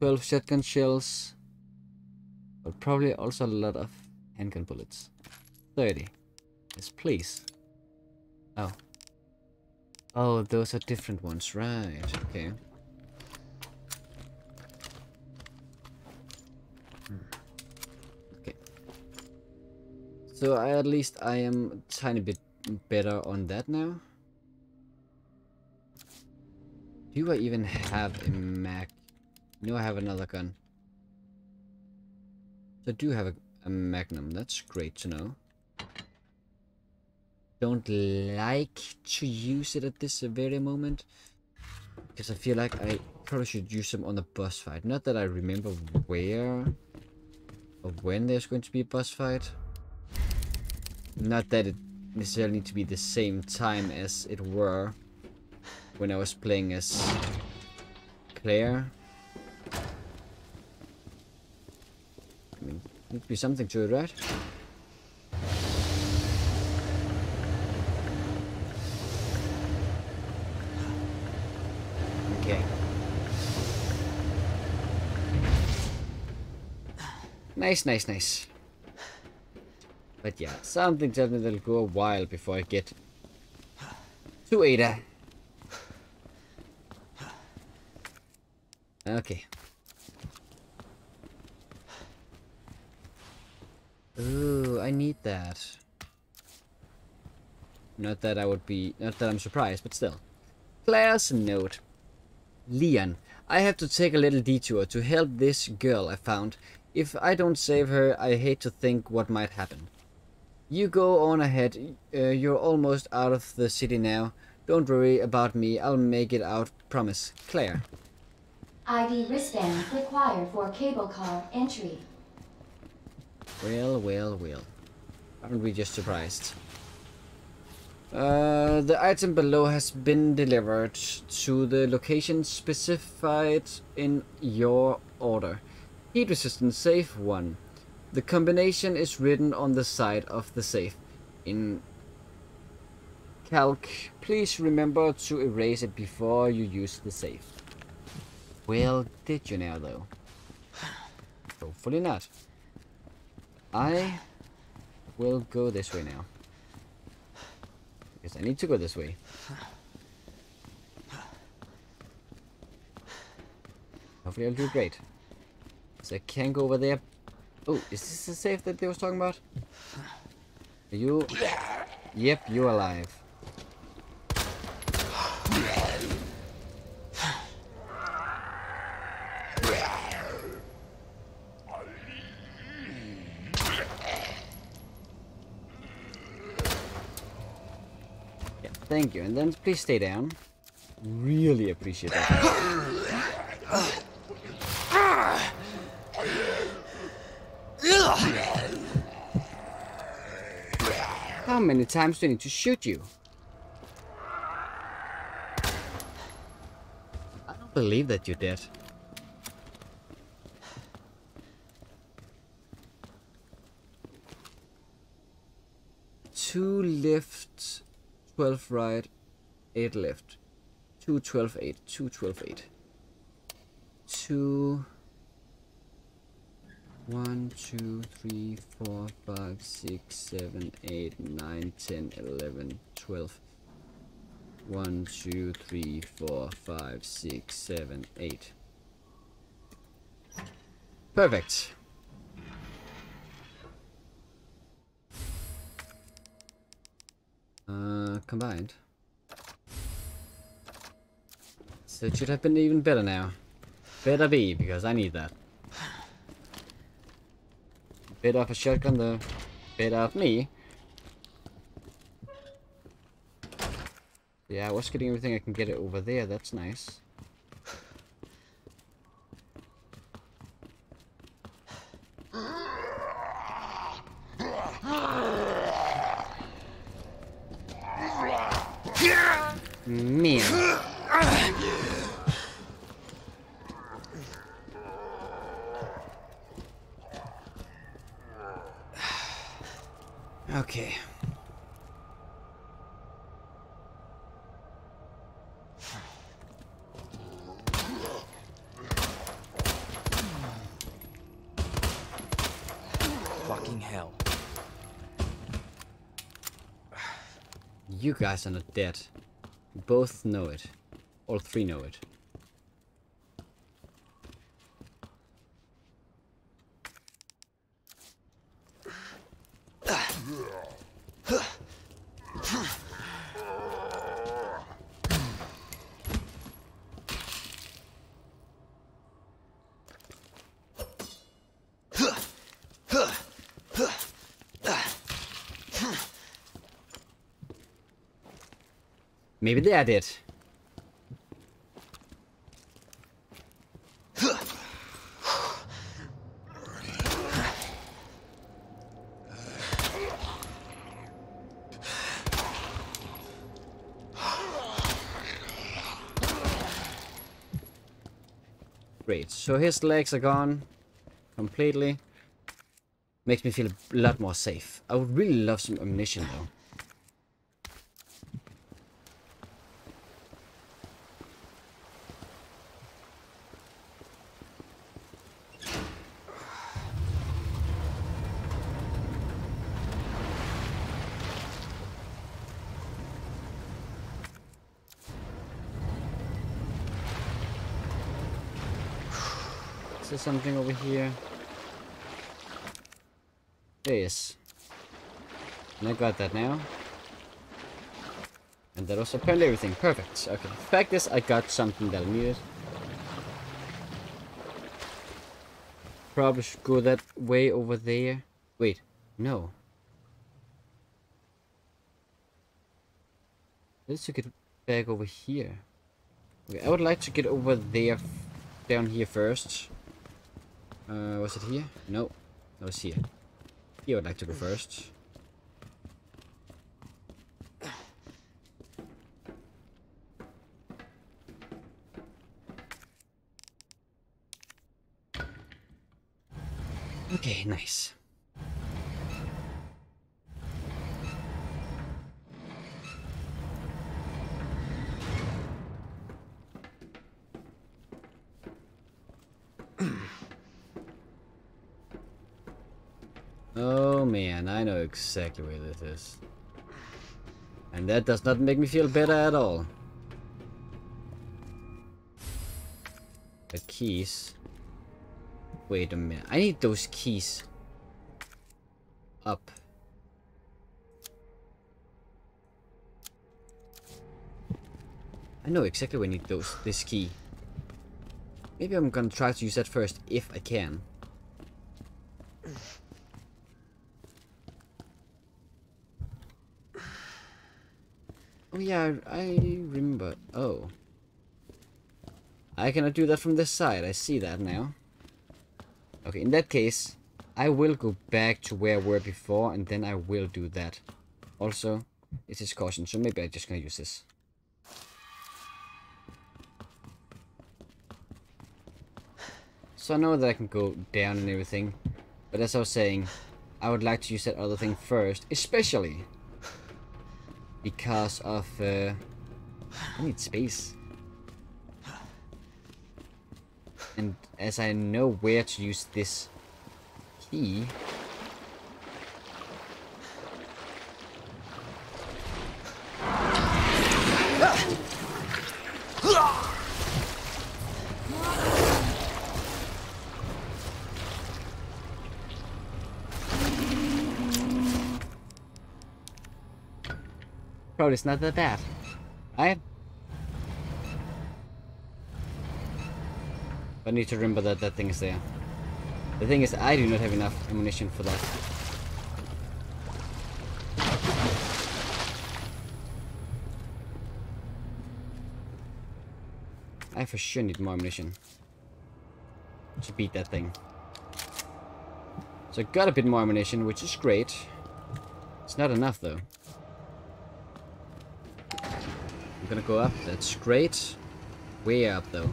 12 shotgun shells, but probably also a lot of handgun bullets. 30. Yes, please. Oh. Oh, those are different ones, right, okay. So I, at least I am a tiny bit better on that now. Do I even have a mag no, I have another gun. I do have a, a magnum. That's great to know. Don't like to use it at this very moment. Because I feel like I probably should use them on the boss fight. Not that I remember where or when there's going to be a boss fight. Not that it necessarily need to be the same time as it were when I was playing as Claire. I mean, to be something to it, right? Okay. Nice, nice, nice. But yeah, something tells me that'll go a while before I get to Ada. Okay. Ooh, I need that. Not that I would be, not that I'm surprised, but still. Claire's note. Leon, I have to take a little detour to help this girl I found. If I don't save her, I hate to think what might happen. You go on ahead. Uh, you're almost out of the city now. Don't worry about me. I'll make it out. Promise. Claire. ID wristband required for cable car entry. Well, well, well. Aren't we just surprised? Uh, the item below has been delivered to the location specified in your order. Heat resistant safe 1. The combination is written on the side of the safe. In calc, please remember to erase it before you use the safe. Well, did you now though? Hopefully not. I will go this way now. Because I need to go this way. Hopefully I'll do great. So I can't go over there. Oh, is this the safe that they was talking about? Are you... Yep, you're alive. Yeah, thank you. And then please stay down. Really appreciate that. Ah! How many times do I need to shoot you? I don't believe that you're dead. Two left, 12 right, 8 left. 2, 12, 8, 2, 12, 8. 2... 1, 2, 3, 4, 5, 6, 7, 8, 9, 10, 11, 12. 1, 2, 3, 4, 5, 6, 7, 8. Perfect. Uh, combined. So it should have been even better now. Better be, because I need that. Bit off a shotgun though. Bit off me. Yeah, I was getting everything I can get it over there, that's nice. Man. Okay. Fucking hell. You guys are not dead. Both know it. All three know it. Maybe they did. Great, so his legs are gone completely. Makes me feel a lot more safe. I would really love some ammunition though. Is there something over here? This. And I got that now. And that was apparently everything. Perfect. Okay. The fact is, I got something that I needed. Probably should go that way over there. Wait. No. Let's get back over here. Okay, I would like to get over there, down here first. Uh, was it here? No, that was here. I would like to go first. Okay, nice. Exactly where this is. And that does not make me feel better at all. The keys. Wait a minute. I need those keys. Up. I know exactly where I need those this key. Maybe I'm gonna try to use that first if I can. Oh yeah, I remember. Oh. I cannot do that from this side. I see that now. Okay, in that case, I will go back to where we were before, and then I will do that. Also, it is caution, so maybe I'm just gonna use this. So I know that I can go down and everything, but as I was saying, I would like to use that other thing first, especially because of uh, I need space. And as I know where to use this key, Probably it's not that bad. Right? I need to remember that that thing is there. The thing is, I do not have enough ammunition for that. I for sure need more ammunition. To beat that thing. So I got a bit more ammunition, which is great. It's not enough though. Gonna go up, that's great. Way up though.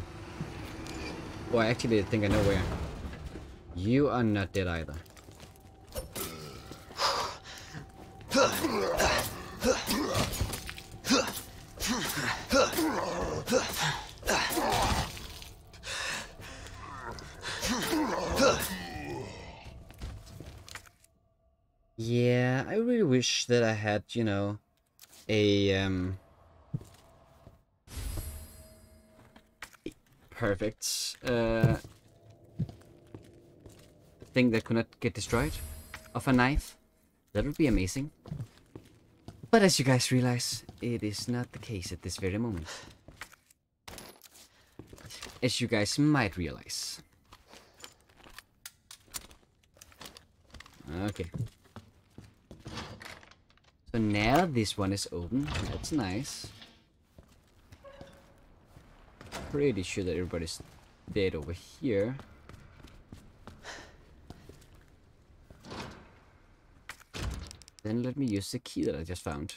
Oh, I actually think I know where. You are not dead either. Yeah, I really wish that I had, you know, a, um... Perfect. Uh, thing that could not get destroyed of a knife. That would be amazing. But as you guys realize, it is not the case at this very moment. As you guys might realize. Okay. So now this one is open. That's nice pretty sure that everybody's dead over here. Then let me use the key that I just found.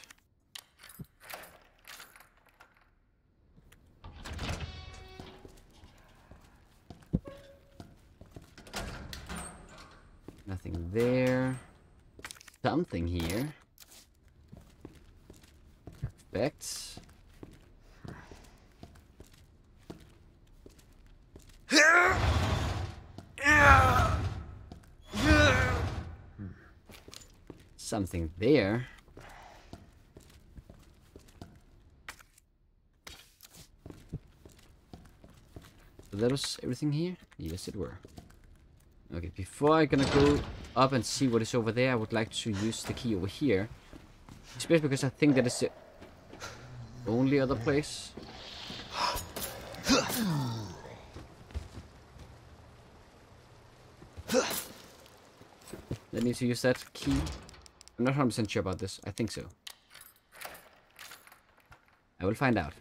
Nothing there. Something here. Perfect. Something there. That was everything here? Yes, it were. Okay, before I gonna go up and see what is over there, I would like to use the key over here. Especially because I think that is the only other place. That need to use that key. I'm not 100% sure about this. I think so. I will find out.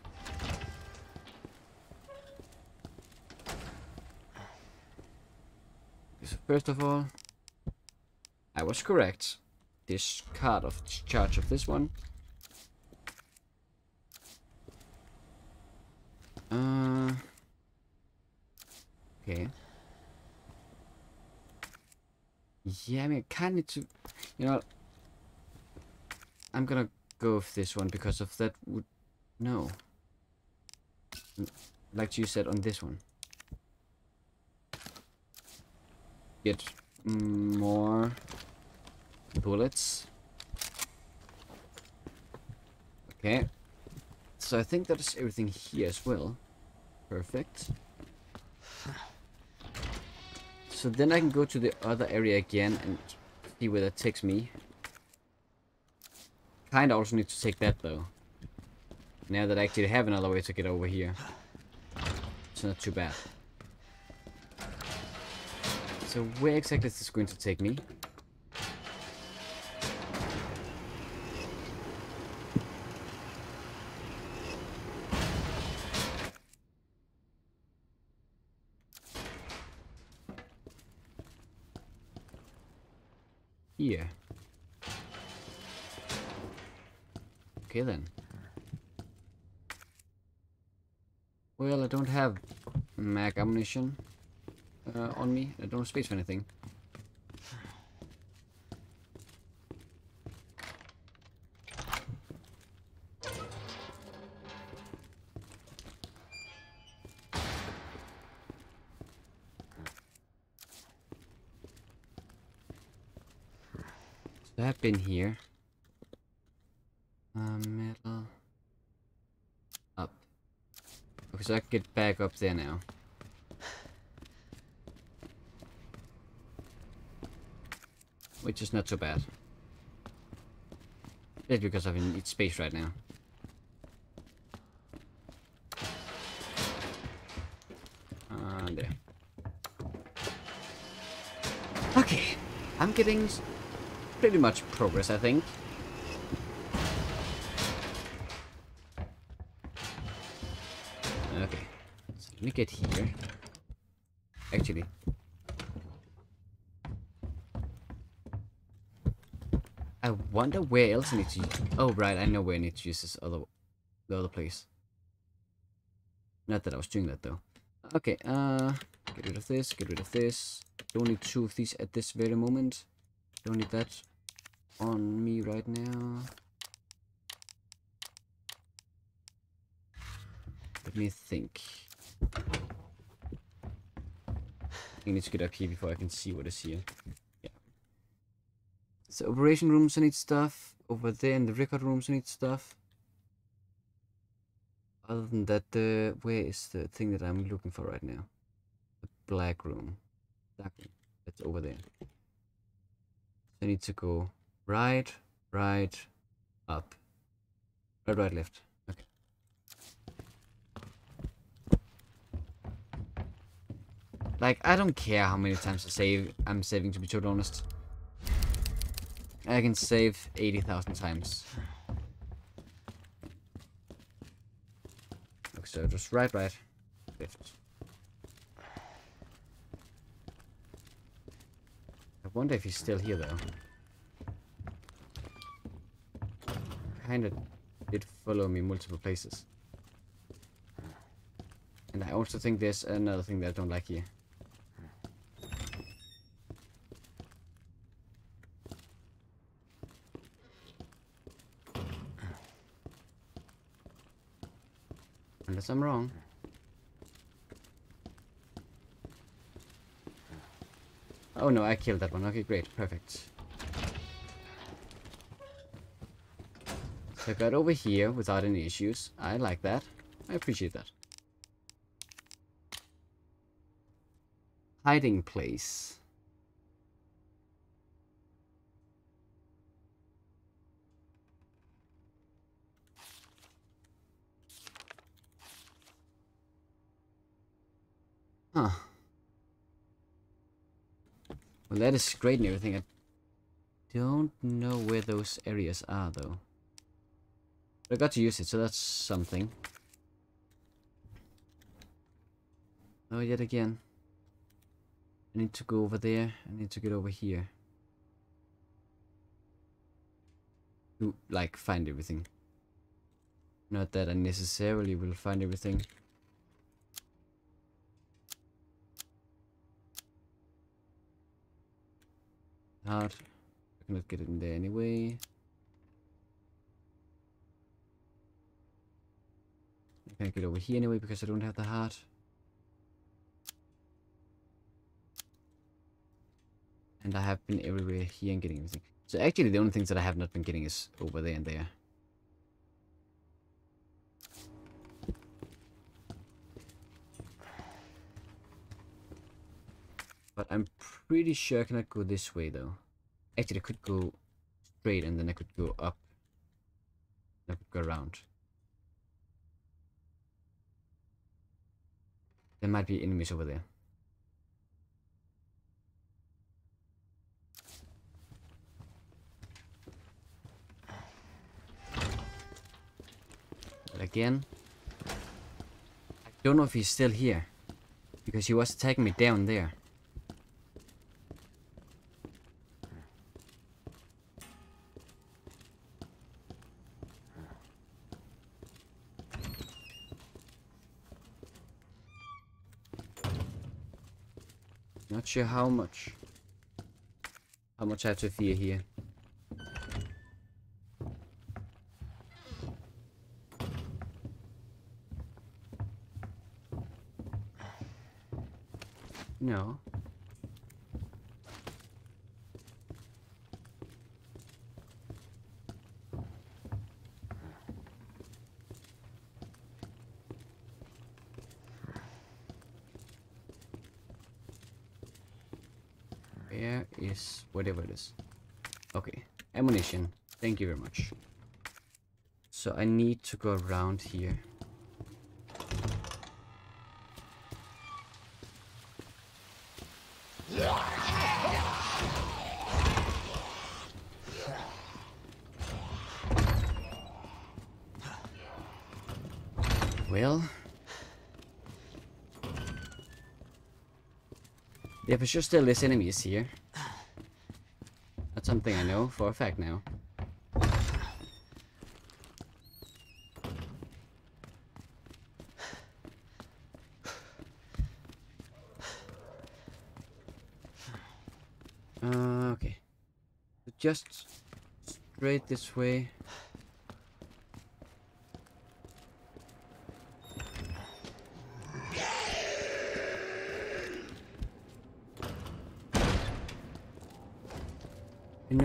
So first of all, I was correct. This card of charge of this one. Uh, okay. Yeah, I mean, I kind of need to, you know, I'm gonna go with this one because of that would, no. Like you said on this one. Get more bullets. Okay. So I think that is everything here as well. Perfect. So then I can go to the other area again and see where that takes me. Kinda also need to take that though. Now that I actually have another way to get over here. It's not too bad. So where exactly is this going to take me? Ammunition uh, on me. I don't have space for anything. I've been here. Uh, metal. Up. Okay, so I can get back up there now. Which is not so bad. It's because I need space right now. There. Okay, I'm getting pretty much progress, I think. Okay, so let me get here. Actually, I wonder where else I need to. Oh right, I know where I need to use this other, the other place. Not that I was doing that though. Okay, uh, get rid of this. Get rid of this. Don't need two of these at this very moment. Don't need that on me right now. Let me think. I need to get up here before I can see what is here. So operation rooms need stuff. Over there in the record rooms need stuff. Other than that, the where is the thing that I'm looking for right now? The black room. Black room. That's over there. I need to go right, right, up. Right, right, left. Okay. Like, I don't care how many times I save. I'm saving, to be totally honest. I can save 80,000 times. Okay, so just right, right, left. I wonder if he's still here, though. Kinda did follow me multiple places. And I also think there's another thing that I don't like here. Unless I'm wrong. Oh no, I killed that one. Okay, great. Perfect. So I got over here without any issues. I like that. I appreciate that. Hiding place. Huh. Well, that is great and everything. I don't know where those areas are, though. But I got to use it, so that's something. Oh, yet again. I need to go over there. I need to get over here. To, like, find everything. Not that I necessarily will find everything. Hard. I cannot get it in there anyway. I can't get over here anyway because I don't have the heart. And I have been everywhere here and getting everything. So actually the only things that I have not been getting is over there and there. But I'm pretty sure I cannot go this way though. Actually I could go straight and then I could go up. I could go around. There might be enemies over there. But again, I don't know if he's still here. Because he was attacking me down there. Sure how much. How much I have to fear here. No. Where is whatever it is? Okay, ammunition. Thank you very much. So I need to go around here. Well, yeah, for sure still there's enemies here. Something I know for a fact now. Uh, okay. Just straight this way.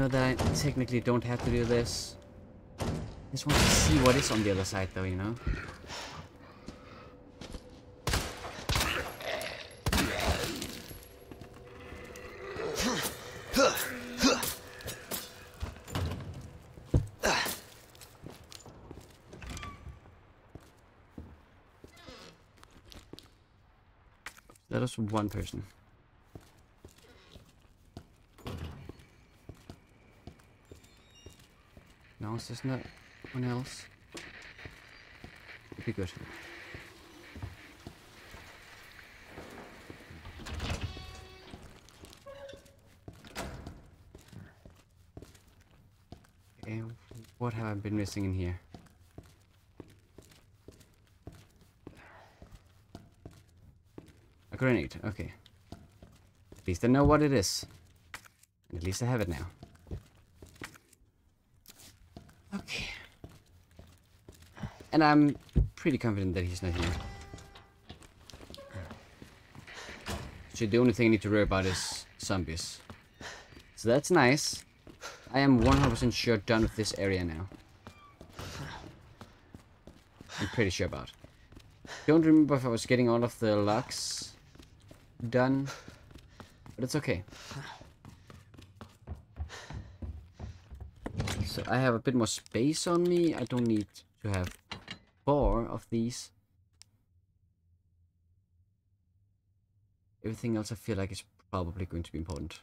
Know that I technically don't have to do this. I just want to see what is on the other side though, you know? That was one person. No, is there's not one else. It'd be good. Okay, what have I been missing in here? A grenade, okay. At least I know what it is. And at least I have it now. Okay. And I'm pretty confident that he's not here. So the only thing I need to worry about is zombies. So that's nice. I am 100% sure done with this area now. I'm pretty sure about. Don't remember if I was getting all of the locks done, but it's okay. So I have a bit more space on me. I don't need to have four of these. Everything else I feel like is probably going to be important.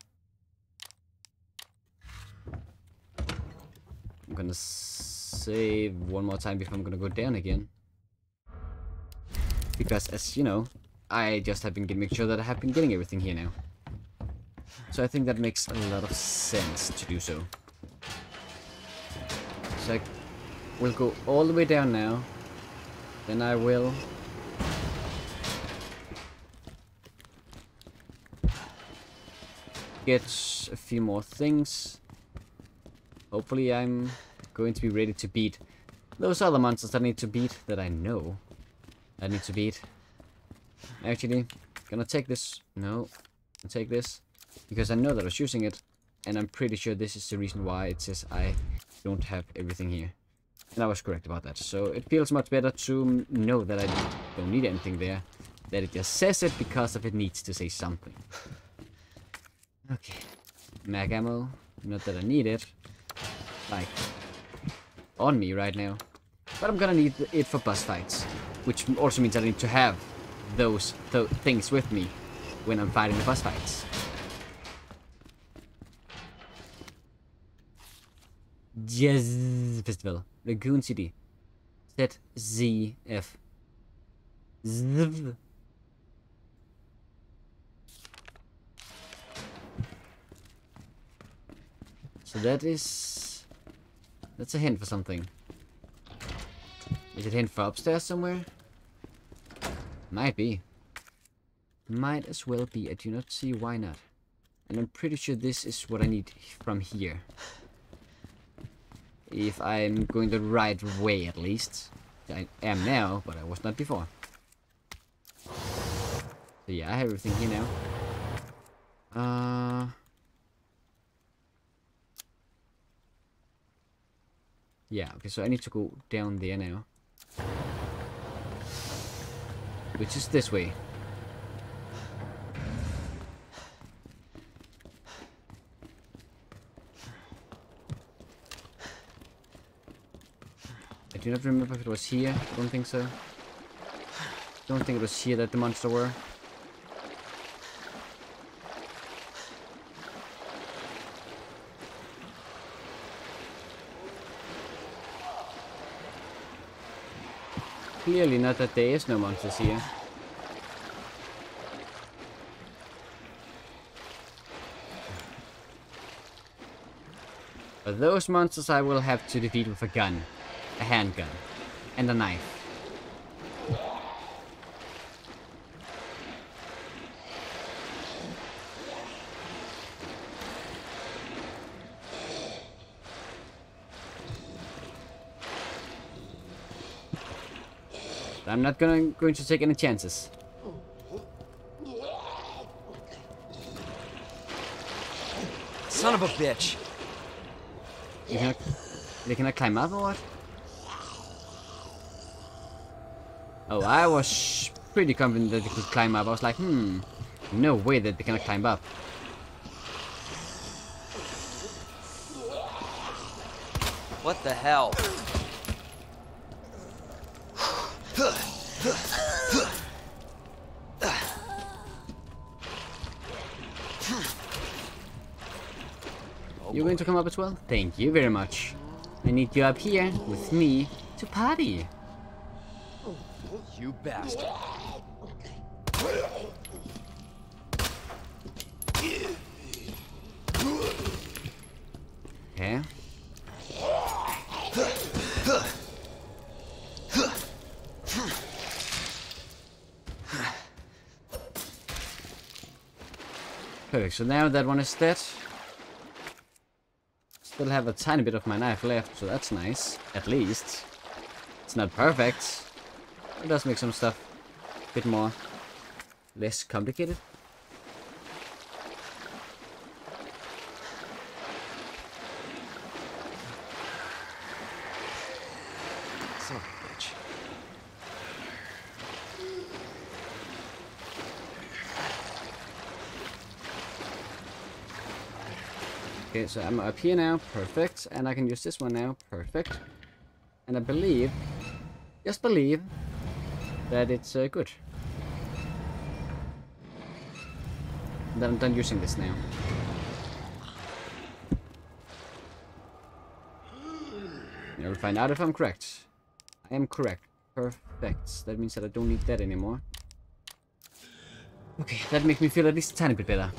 I'm gonna save one more time before I'm gonna go down again. Because as you know, I just have been make sure that I have been getting everything here now. So I think that makes a lot of sense to do so. So I will go all the way down now. Then I will get a few more things. Hopefully I'm going to be ready to beat those other monsters that I need to beat that I know I need to beat. Actually, gonna take this. No, I'll take this because I know that I was using it and I'm pretty sure this is the reason why it says I don't have everything here. And I was correct about that. So it feels much better to know that I don't need anything there. That it just says it because of it needs to say something. Okay. Mag ammo. Not that I need it. Like, on me right now. But I'm gonna need it for boss fights. Which also means I need to have those th things with me when I'm fighting the boss fights. Jazz Festival. Lagoon City. ZZF. ZV. So that is... That's a hint for something. Is it hint for upstairs somewhere? Might be. Might as well be. I do not see why not. And I'm pretty sure this is what I need from here. If I'm going the right way at least. I am now, but I was not before. So yeah, I have everything here now. Uh... Yeah, okay, so I need to go down there now. Which is this way. Do you not remember if it was here. I Don't think so. Don't think it was here that the monster were. Clearly not that there is no monsters here. But those monsters I will have to defeat with a gun. A handgun. And a knife. I'm not gonna going to take any chances. Son of a bitch. You cannot, they cannot climb up or what? Oh, I was pretty confident that they could climb up. I was like, hmm, no way that they cannot climb up. What the hell? You're going to come up as well? Thank you very much. I need you up here with me to party. You bastard. Okay. Perfect, so now that one is dead. Still have a tiny bit of my knife left, so that's nice. At least. It's not perfect, It does make some stuff a bit more less complicated. Son of a bitch. Okay, so I'm up here now, perfect. And I can use this one now, perfect. And I believe, just believe, that it's uh, good. Then I'm done using this now. I'll find out if I'm correct. I am correct. Perfect. That means that I don't need that anymore. Okay, that makes me feel at least a tiny bit better.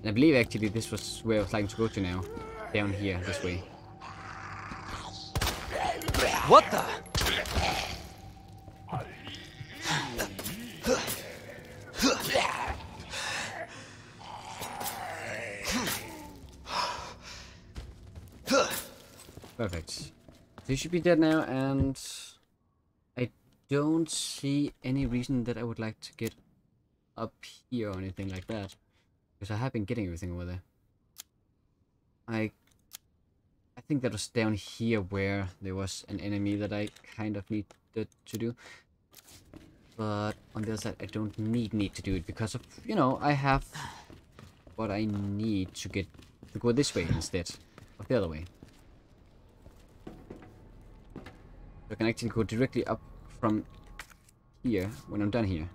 And I believe actually this was where I was like to go to now. Down here, this way. What the? Should be dead now, and I don't see any reason that I would like to get up here or anything like that. Because I have been getting everything over there. I I think that was down here where there was an enemy that I kind of needed to do. But on the other side, I don't need need to do it because of, you know, I have what I need to get to go this way instead of the other way. So I can actually go directly up from here when I'm done here.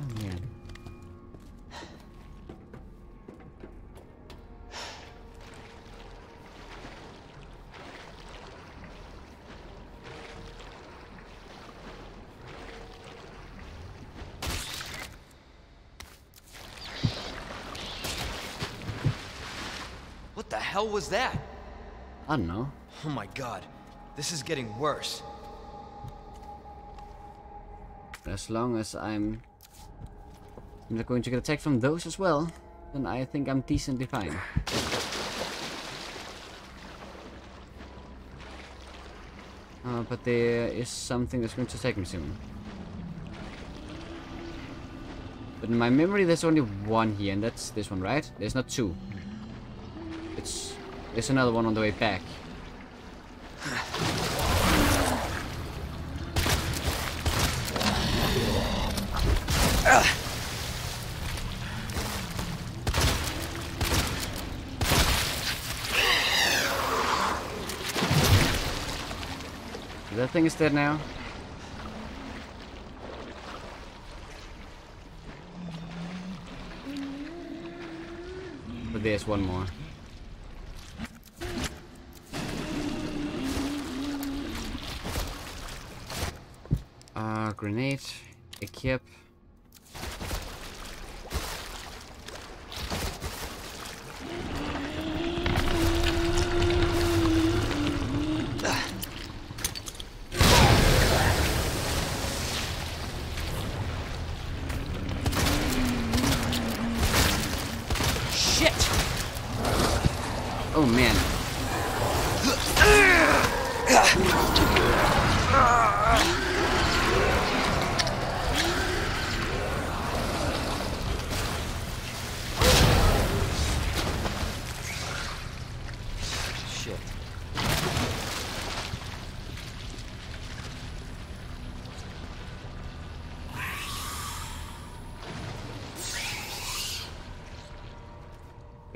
Oh man. What the hell was that? I don't know. Oh my god. This is getting worse. As long as I'm not going to get attacked from those as well, then I think I'm decently fine. Uh, but there is something that's going to attack me soon. But in my memory there's only one here, and that's this one, right? There's not two. There's another one on the way back. That thing is dead now. But there's one more. Grenade, equip. Shit! Oh man.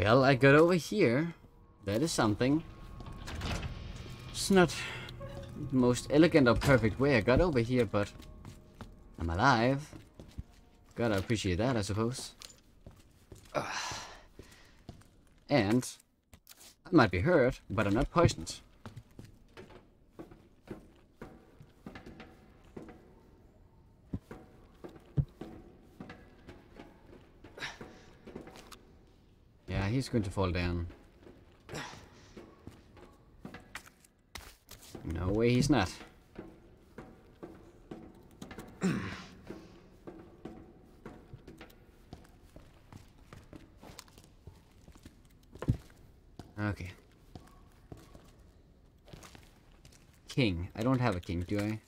Well, I got over here. That is something. It's not the most elegant or perfect way I got over here, but I'm alive. Gotta appreciate that, I suppose. And I might be hurt, but I'm not poisoned. Yeah, he's going to fall down. No way he's not. Okay. king. I don't have a king, do I?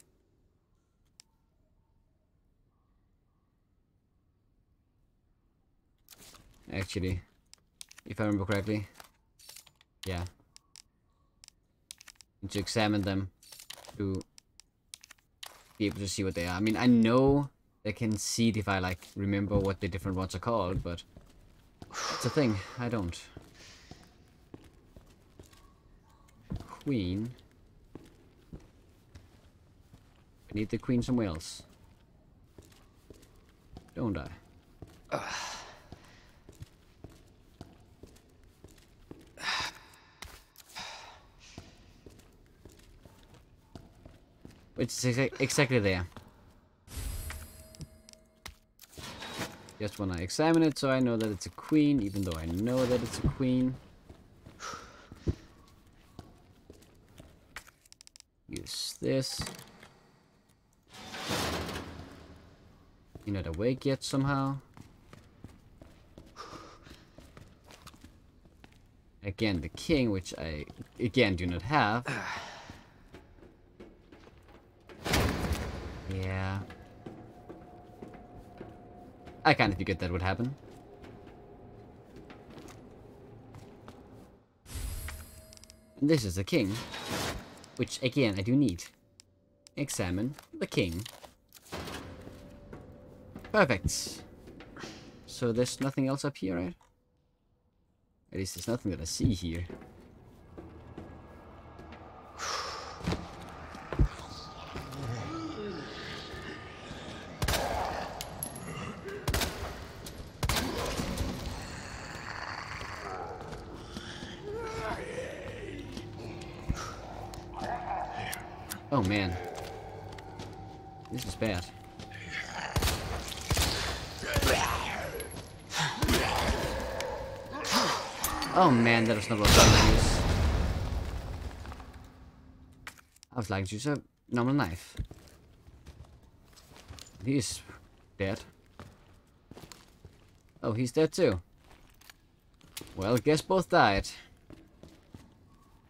Actually, if I remember correctly. Yeah. Need to examine them to be able to see what they are. I mean, I know they can see if I like remember what the different ones are called, but it's a thing. I don't. Queen. I need the queen somewhere else. Don't I? It's exa exactly there. Just when I examine it, so I know that it's a queen, even though I know that it's a queen. Use this. You're not awake yet somehow. Again, the king, which I, again, do not have. Yeah. I kind of figured that would happen. And this is the king. Which, again, I do need. Examine the king. Perfect. So there's nothing else up here, right? At least there's nothing that I see here. Like use a normal knife. He's dead. Oh, he's dead too. Well, guess both died.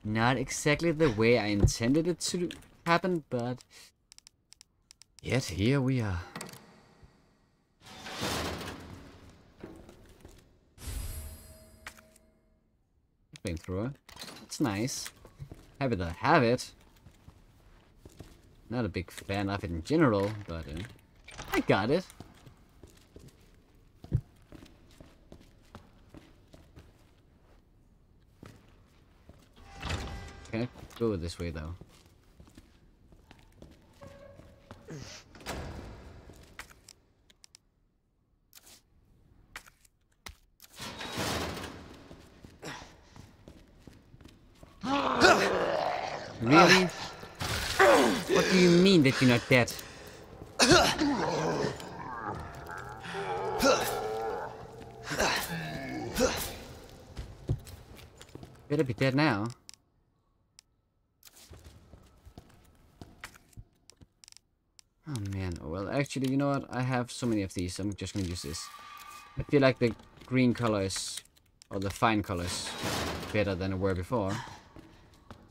Not exactly the way I intended it to happen, but yet here we are. Flamethrower. It's nice. Happy to have it. Not a big fan of it in general, but uh, I got it. Can I go this way though? Really? What do you mean that? Better be dead now. Oh man, well actually, you know what? I have so many of these, I'm just gonna use this. I feel like the green colors, or the fine colors, better than it were before.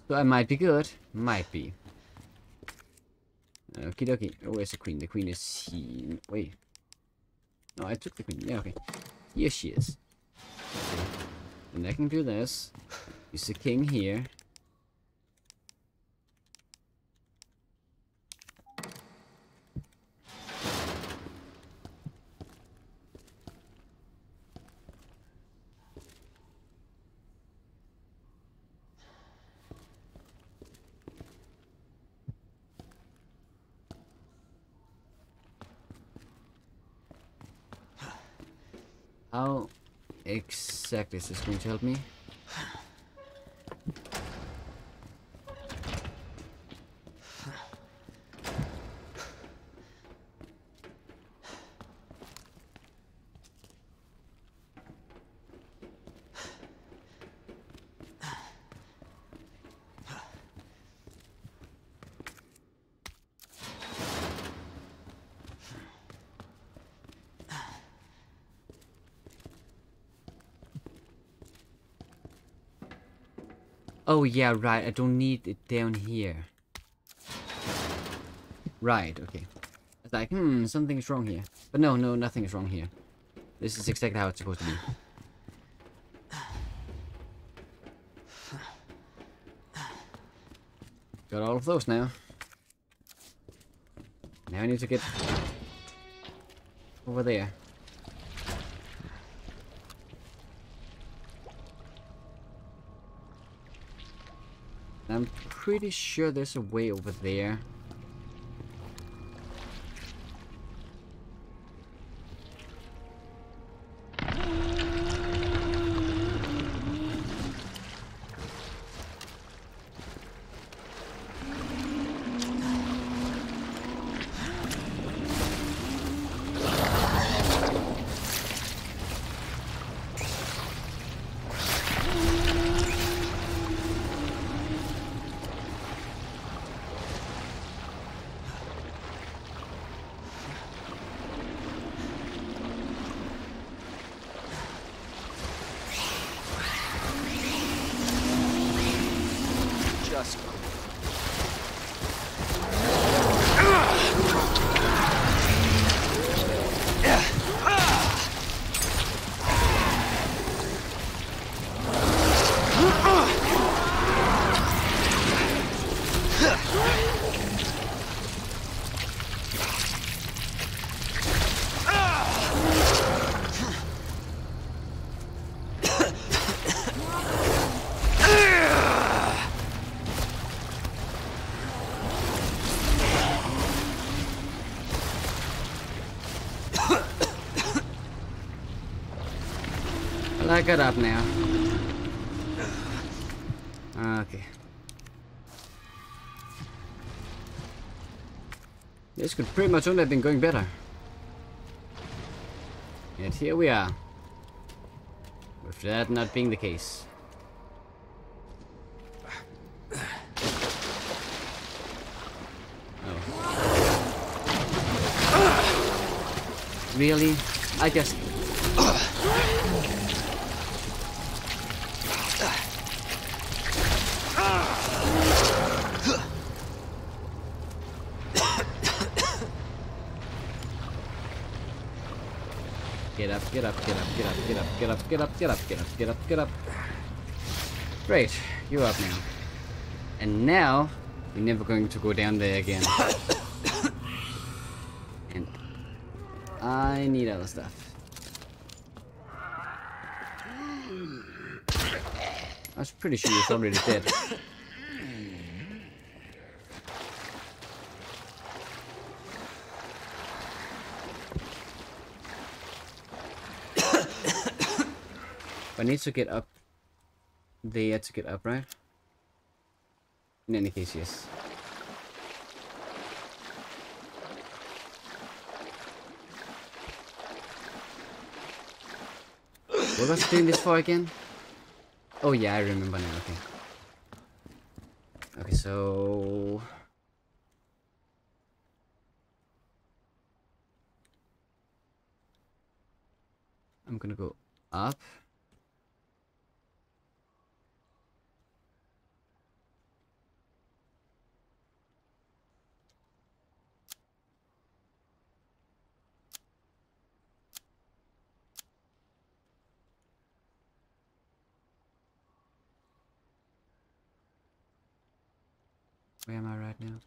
So I might be good. Might be. Okie dokie. Oh, where's the queen? The queen is here. Wait. No, I took the queen. Yeah, okay. Here she is. And I can do this. Use the king here. How exactly is going to help me? Oh yeah, right, I don't need it down here. Right, okay. It's like, hmm, something's wrong here. But no, no, nothing is wrong here. This is exactly how it's supposed to be. Got all of those now. Now I need to get over there. I'm pretty sure there's a way over there. Well, I got up now. Ah, okay. This could pretty much only have been going better. Yet here we are. With that not being the case. Oh. Really? I just... Get up, get up, get up, get up, get up, get up, get up, get up, get up, get up. Great, you're up now. And now, we're never going to go down there again. and I need other stuff. I was pretty sure he was already dead. Need to get up there to get up, right? In any case, yes. What was I doing this for again? Oh yeah, I remember now, okay. Okay, so... I'm gonna go up. Where am I right now?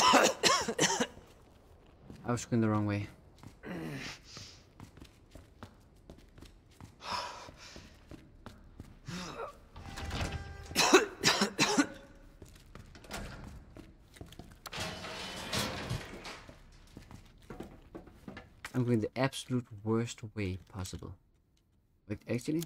I was going the wrong way. absolute worst way possible. Like, actually...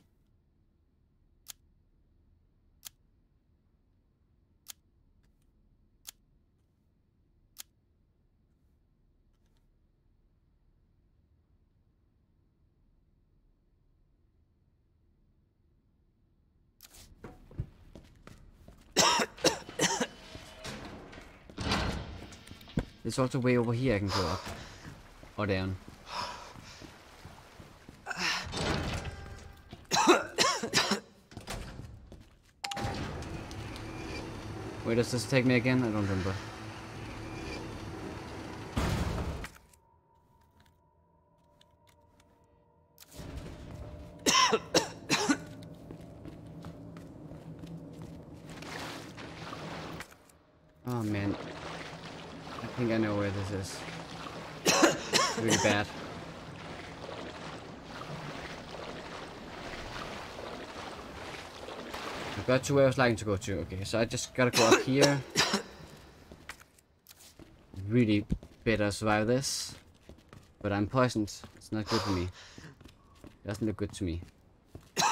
There's also way over here I can go up. Or down. Does this take me again? I don't remember. oh man. I think I know where this is. really bad. I got to where I was liking to go to. Okay, so I just gotta go up here. Really better survive this. But I'm poisoned. It's not good for me. It doesn't look good to me.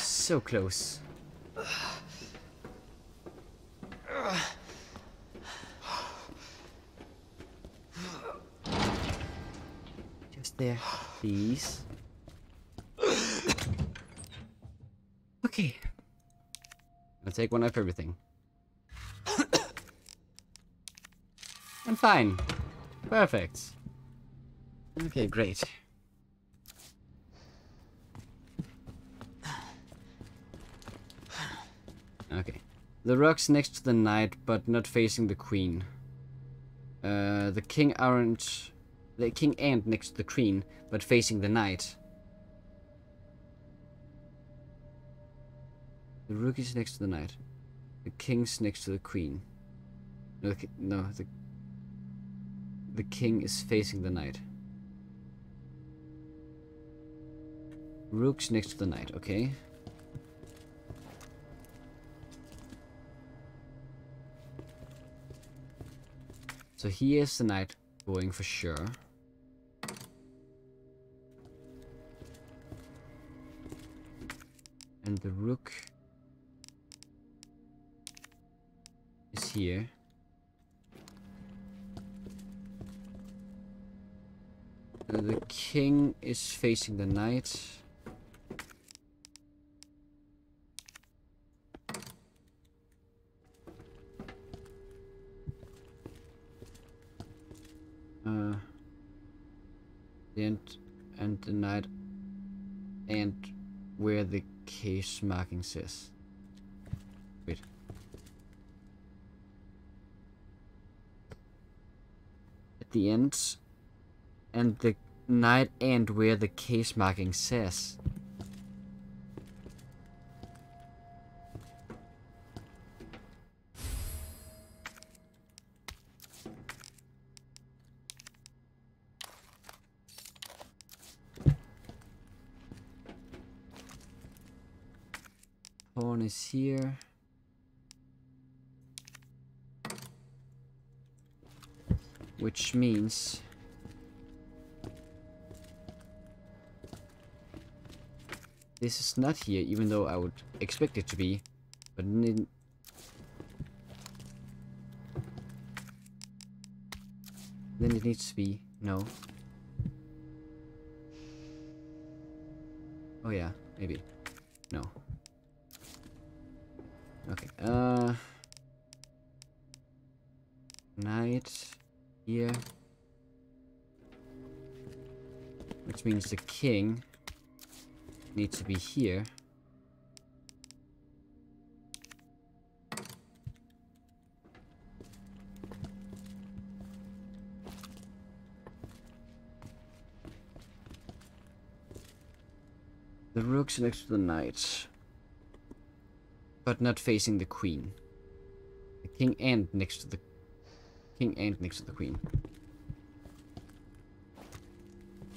so close. Just there, please. Okay. I'll take one of everything. I'm fine. Perfect. Okay, great. Okay. The rook's next to the knight, but not facing the queen. Uh, the king aren't... The king and next to the queen, but facing the knight. The rook is next to the knight. The king's next to the queen. No, the, no, the the king is facing the knight. Rook's next to the knight, okay. So here's the knight going for sure. And the rook here. The king is facing the knight. Uh, and and the knight and where the case marking says. The end and the knight end where the case marking says. Pawn is here. Which means This is not here, even though I would expect it to be. But then... It needs to be... No. Oh yeah, maybe. No. Okay, uh... Knight... Here. Which means the king needs to be here. The rook's next to the knight. But not facing the queen. The king and next to the king and next to the queen.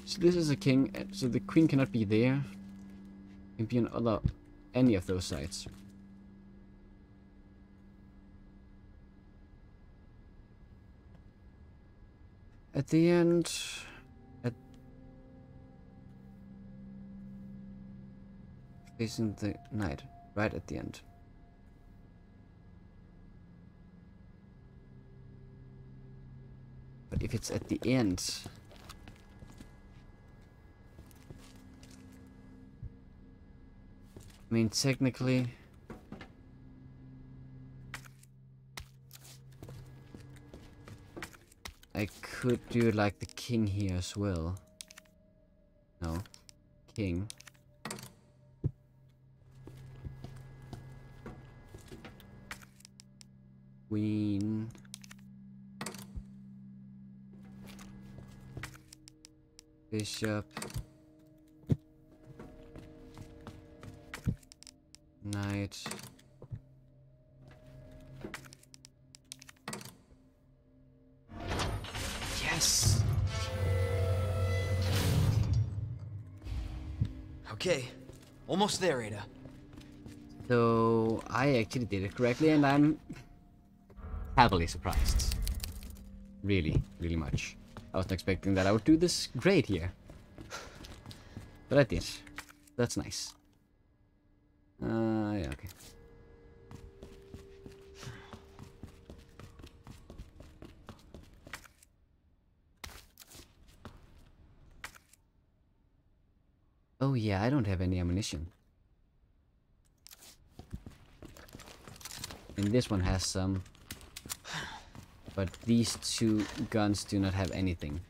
So this is a king, so the queen cannot be there can be on other any of those sides. At the end, at facing the knight, right at the end. If it's at the end, I mean, technically... I could do like the king here as well. No. King. Queen. Bishop. Knight. Yes! Okay, almost there, Ada. So I actually did it correctly and I'm happily surprised. Really, really much. I wasn't expecting that I would do this great here. But I did. That's nice. Uh, yeah, okay. Oh yeah, I don't have any ammunition. And this one has some. But these two guns do not have anything.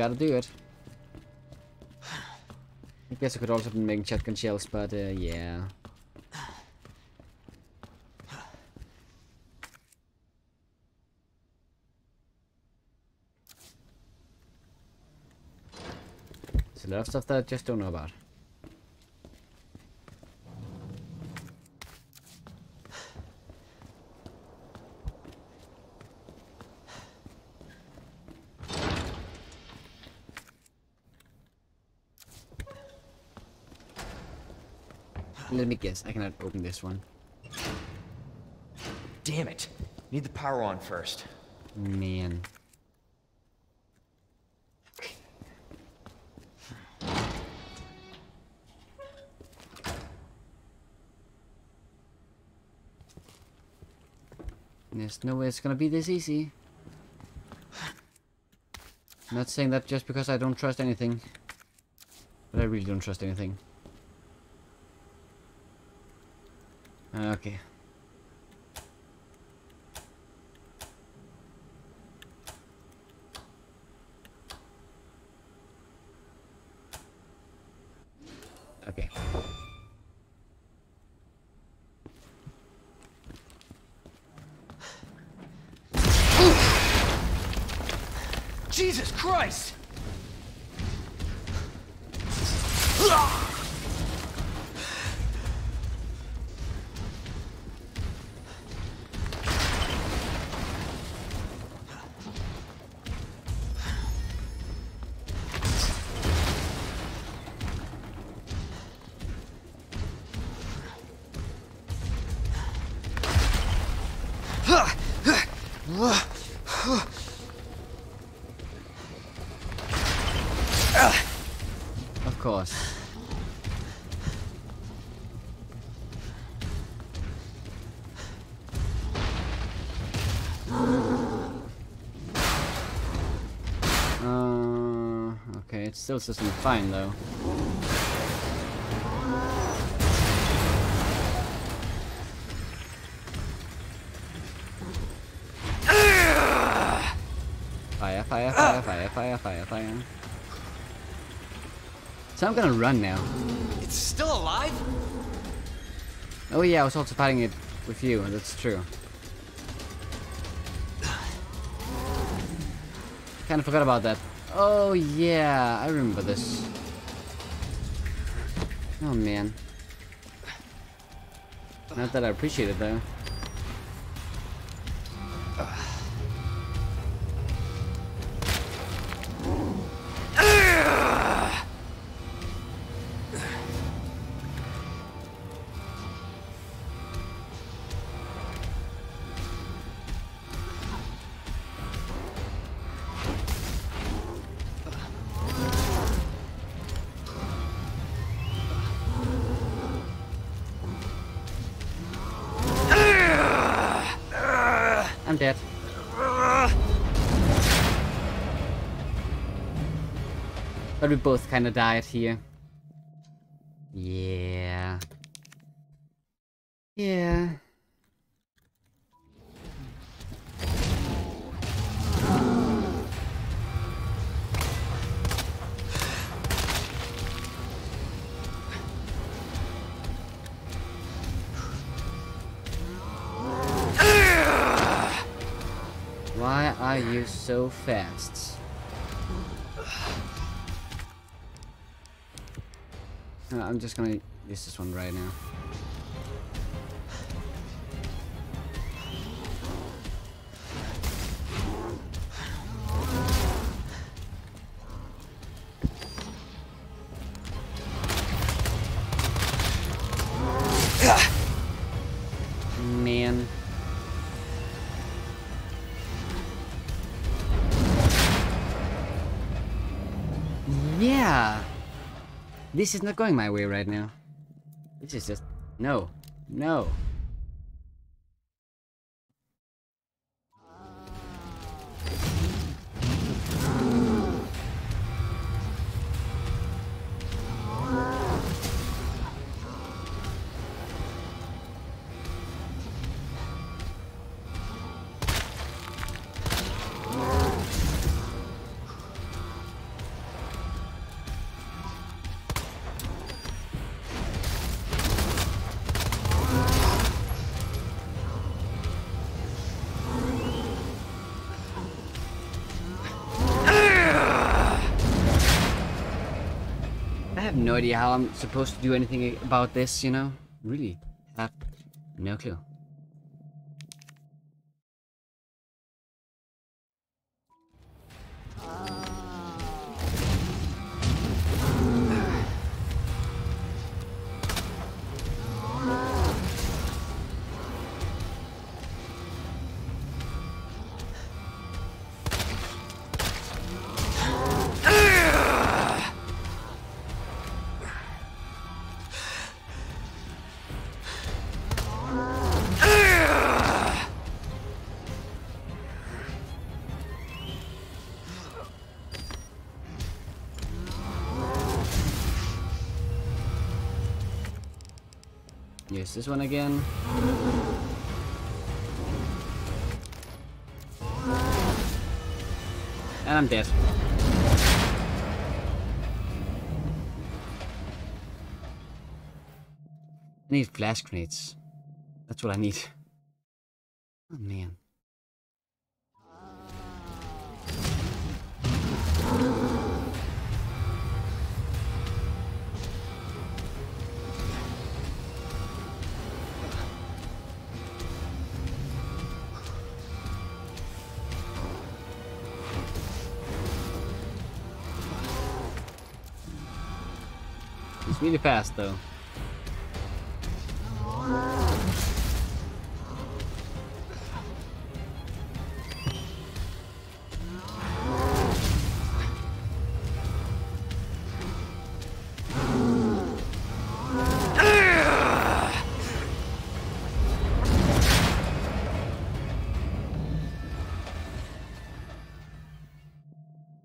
Gotta do it. I guess I could also making shotgun shells, but uh, yeah. There's a lot of stuff that I just don't know about. Guess, I cannot open this one. Damn it. Need the power on first. Man. There's no way it's gonna be this easy. I'm not saying that just because I don't trust anything. But I really don't trust anything. Okay. Of course. Uh, okay, it still system fine though. So I'm gonna run now. It's still alive? Oh yeah, I was also fighting it with you, that's true. Kinda forgot about that. Oh yeah, I remember this. Oh man. Not that I appreciate it though. We both kind of died here. Yeah. Yeah. Why are you so fast? Just gonna use this one right now. This is not going my way right now. This is just... No. No. Idea how I'm supposed to do anything about this, you know? Really. have no clue. Use this one again. And I'm dead. I need flash grenades. That's what I need. Oh man. Fast though.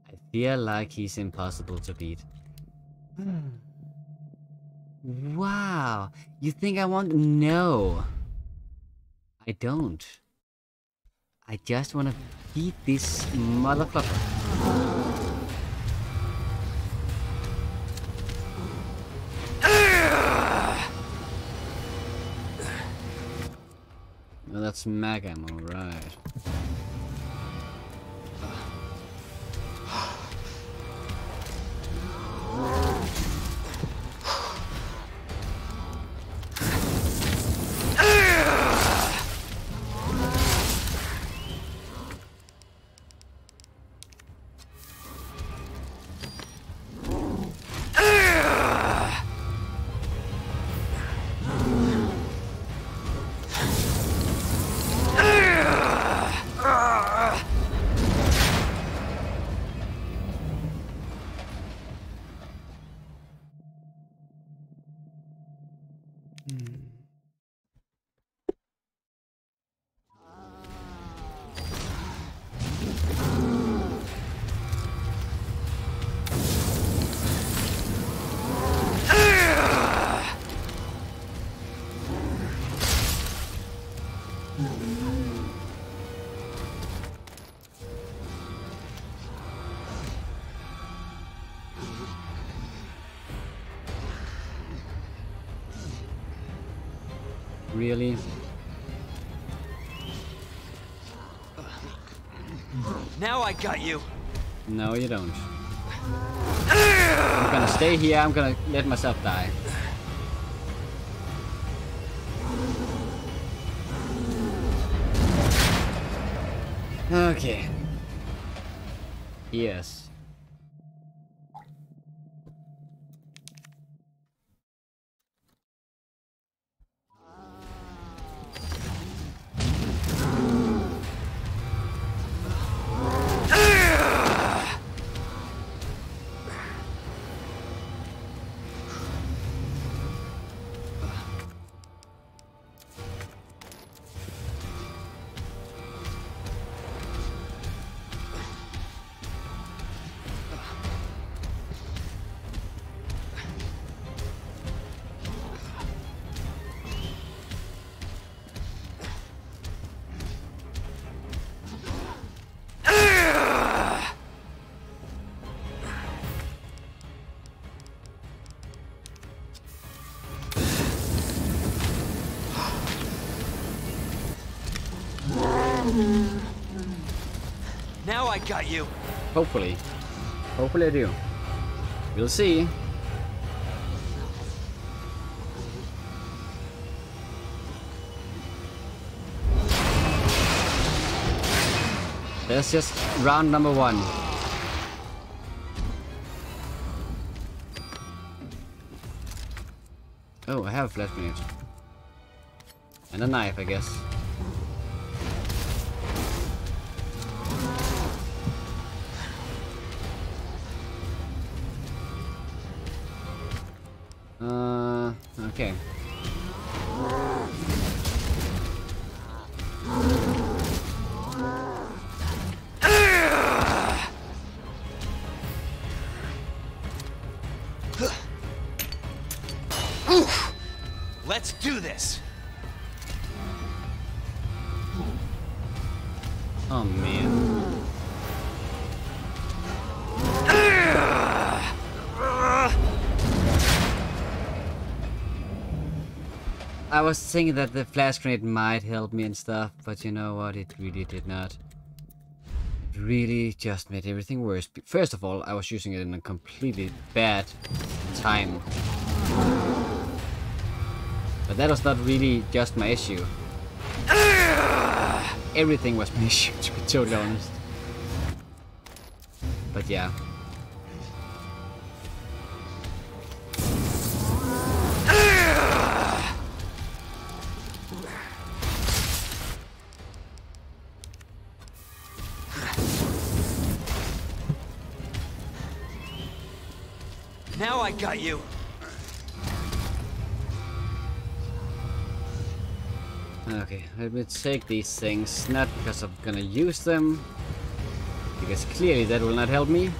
I feel like he's impossible to beat. You think I want... No. I don't. I just want to beat this motherfucker. No, that's mag ammo, right. Really? Now I got you. No, you don't. I'm gonna stay here. I'm gonna let myself die. Okay. Yes. Got you. Hopefully. Hopefully I do. We'll see. That's just round number one. Oh, I have a flash. And a knife, I guess. Was thinking that the flash grenade might help me and stuff, but you know what? It really did not. It really just made everything worse. First of all, I was using it in a completely bad time. But that was not really just my issue. Everything was my issue, to be totally honest. But yeah. You. Okay, let me take these things, not because I'm gonna use them, because clearly that will not help me.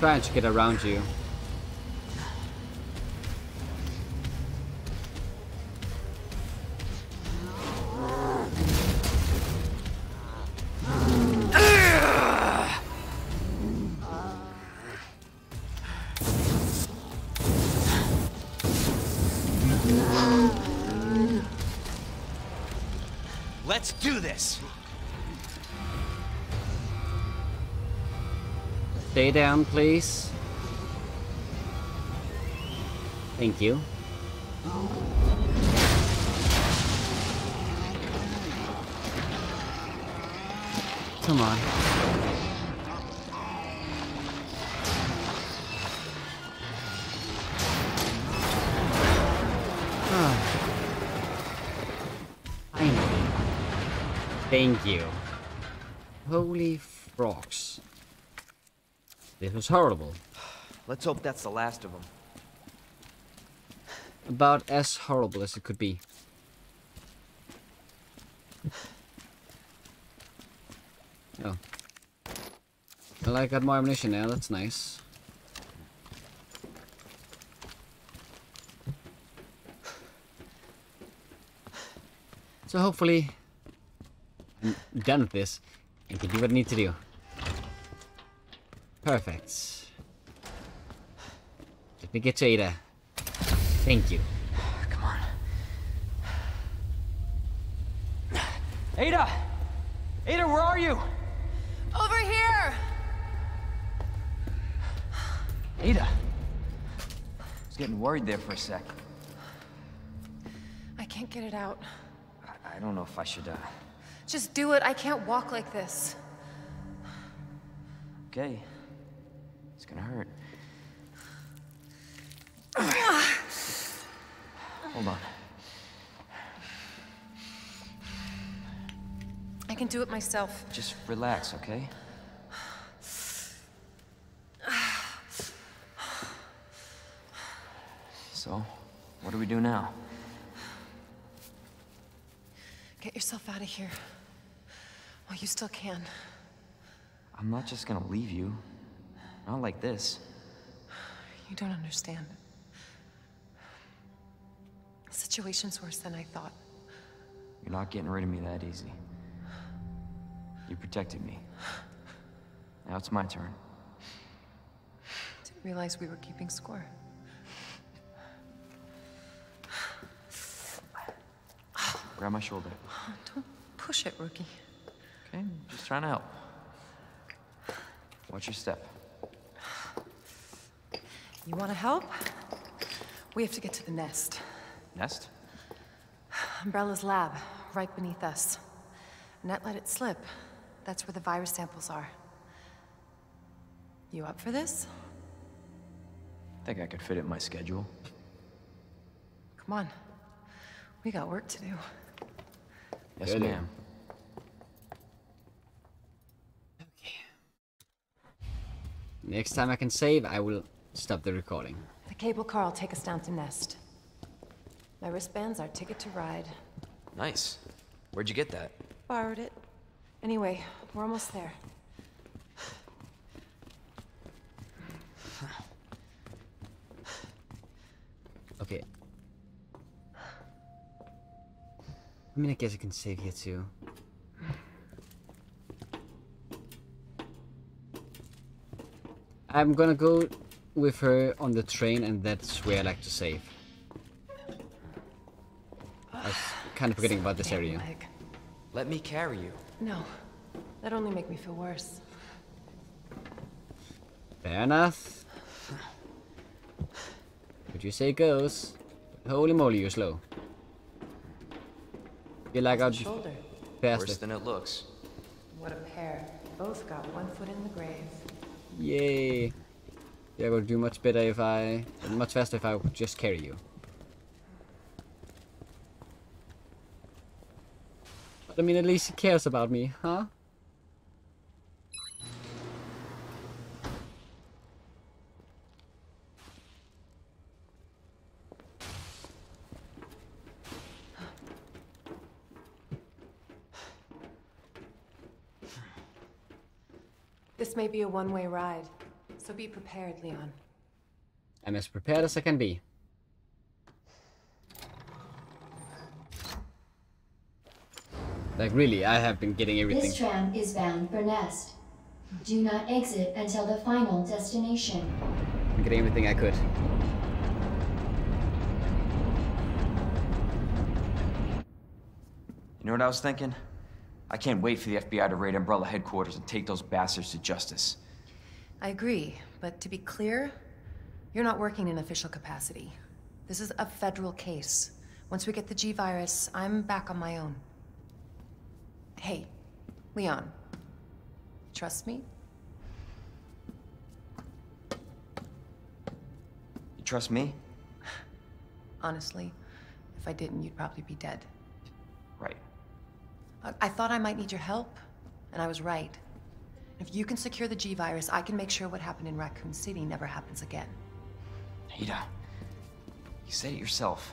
Trying to get around you. Down, please. Thank you. Come on. Ah. Thank you. Holy. This was horrible. Let's hope that's the last of them. About as horrible as it could be. Oh. Well, I got more ammunition now, that's nice. So hopefully I'm done with this and can do what I need to do. Perfect. Let me get to Ada. Thank you. Come on. Ada! Ada, where are you? Over here! Ada! I was getting worried there for a sec. I can't get it out. I, I don't know if I should, uh... Just do it. I can't walk like this. Okay. It's gonna hurt. Hold on. I can do it myself. Just relax, okay? So, what do we do now? Get yourself out of here. While you still can. I'm not just gonna leave you. Not like this. You don't understand. The situation's worse than I thought. You're not getting rid of me that easy. You protected me. Now it's my turn. Didn't realize we were keeping score. Grab my shoulder. Don't push it, rookie. Okay, just trying to help. Watch your step. You want to help? We have to get to the nest. Nest? Umbrella's lab, right beneath us. Annette let it slip. That's where the virus samples are. You up for this? Think I could fit it in my schedule. Come on. We got work to do. Yes, Good. ma'am. Next time I can save, I will stop the recording. The cable car will take us down to Nest. My wristband's our ticket to ride. Nice. Where'd you get that? Borrowed it. Anyway, we're almost there. Okay. I mean, I guess I can save here too. I'm gonna go with her on the train and that's where I like to save. I was kind of forgetting about this area. leg. Let me carry you. No. That'd only make me feel worse. Fair enough. But you say it goes. Holy moly, you're slow. Feel like I'd Shoulder. faster. Worse than it looks. What a pair. Both got one foot in the grave. Yay. Yeah, I would do much better if I... Much faster if I would just carry you. But I mean, at least he cares about me, huh? This may be a one-way ride, so be prepared, Leon. I'm as prepared as I can be. Like really, I have been getting everything. This tram is bound for Nest. Do not exit until the final destination. I'm getting everything I could. You know what I was thinking? I can't wait for the FBI to raid Umbrella headquarters and take those bastards to justice. I agree, but to be clear, you're not working in official capacity. This is a federal case. Once we get the G-Virus, I'm back on my own. Hey, Leon. Trust me? You trust me? Honestly, if I didn't, you'd probably be dead. Right. I, I thought I might need your help, and I was right. If you can secure the G-Virus, I can make sure what happened in Raccoon City never happens again. Ada, you said it yourself.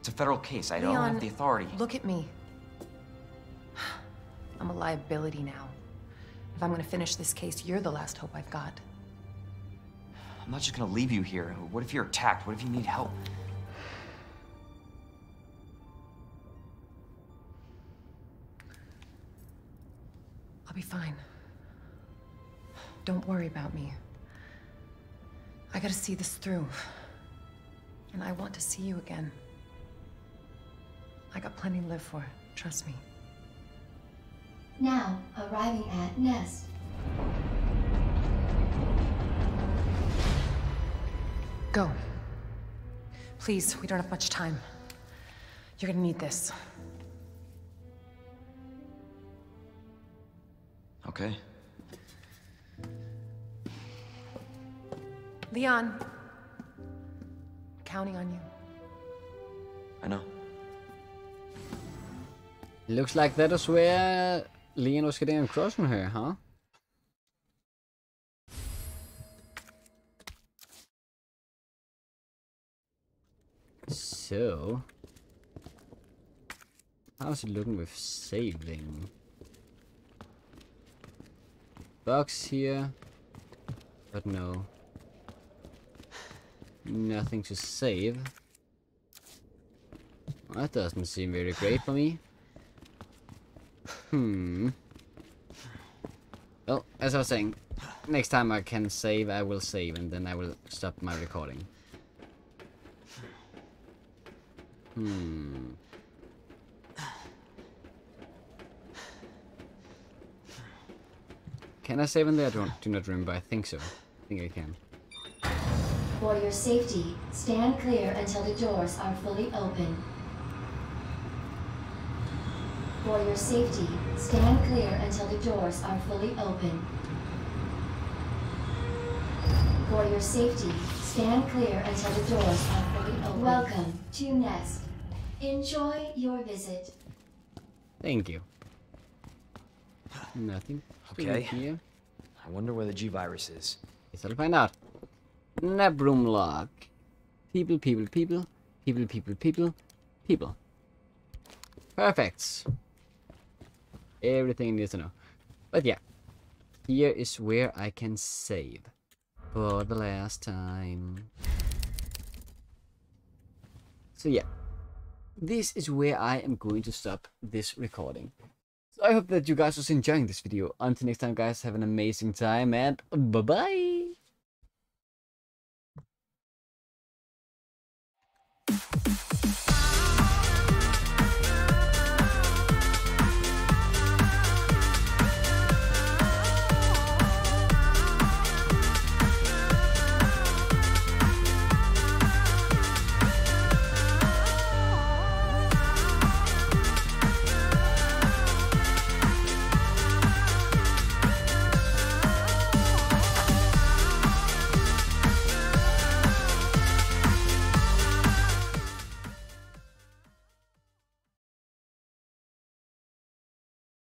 It's a federal case. I don't have the authority. Look at me. I'm a liability now. If I'm gonna finish this case, you're the last hope I've got. I'm not just gonna leave you here. What if you're attacked? What if you need help? I'll be fine. Don't worry about me. I gotta see this through. And I want to see you again. I got plenty to live for, trust me. Now, arriving at Nest. Go. Please, we don't have much time. You're gonna need this. Okay. Leon. Counting on you. I know. Looks like that is where Leon was getting across from her, huh? So... How's it looking with saving? Box here. But no. Nothing to save. That doesn't seem very great for me. Hmm. Well, as I was saying, next time I can save, I will save, and then I will stop my recording. Hmm. Can I save in there? I don't, do not remember. I think so. I think I can. For your safety, stand clear until the doors are fully open. For your safety, stand clear until the doors are fully open. For your safety, stand clear until the doors are fully open. Welcome to Nest. Enjoy your visit. Thank you. Nothing. Okay. I wonder where the G-Virus is. Guess I'll find out. Nabroom lock. People, people, people. People, people, people. People. Perfect. Everything you need to know. But yeah. Here is where I can save. For the last time. So yeah. This is where I am going to stop this recording. So I hope that you guys was enjoying this video. Until next time guys, have an amazing time and bye bye!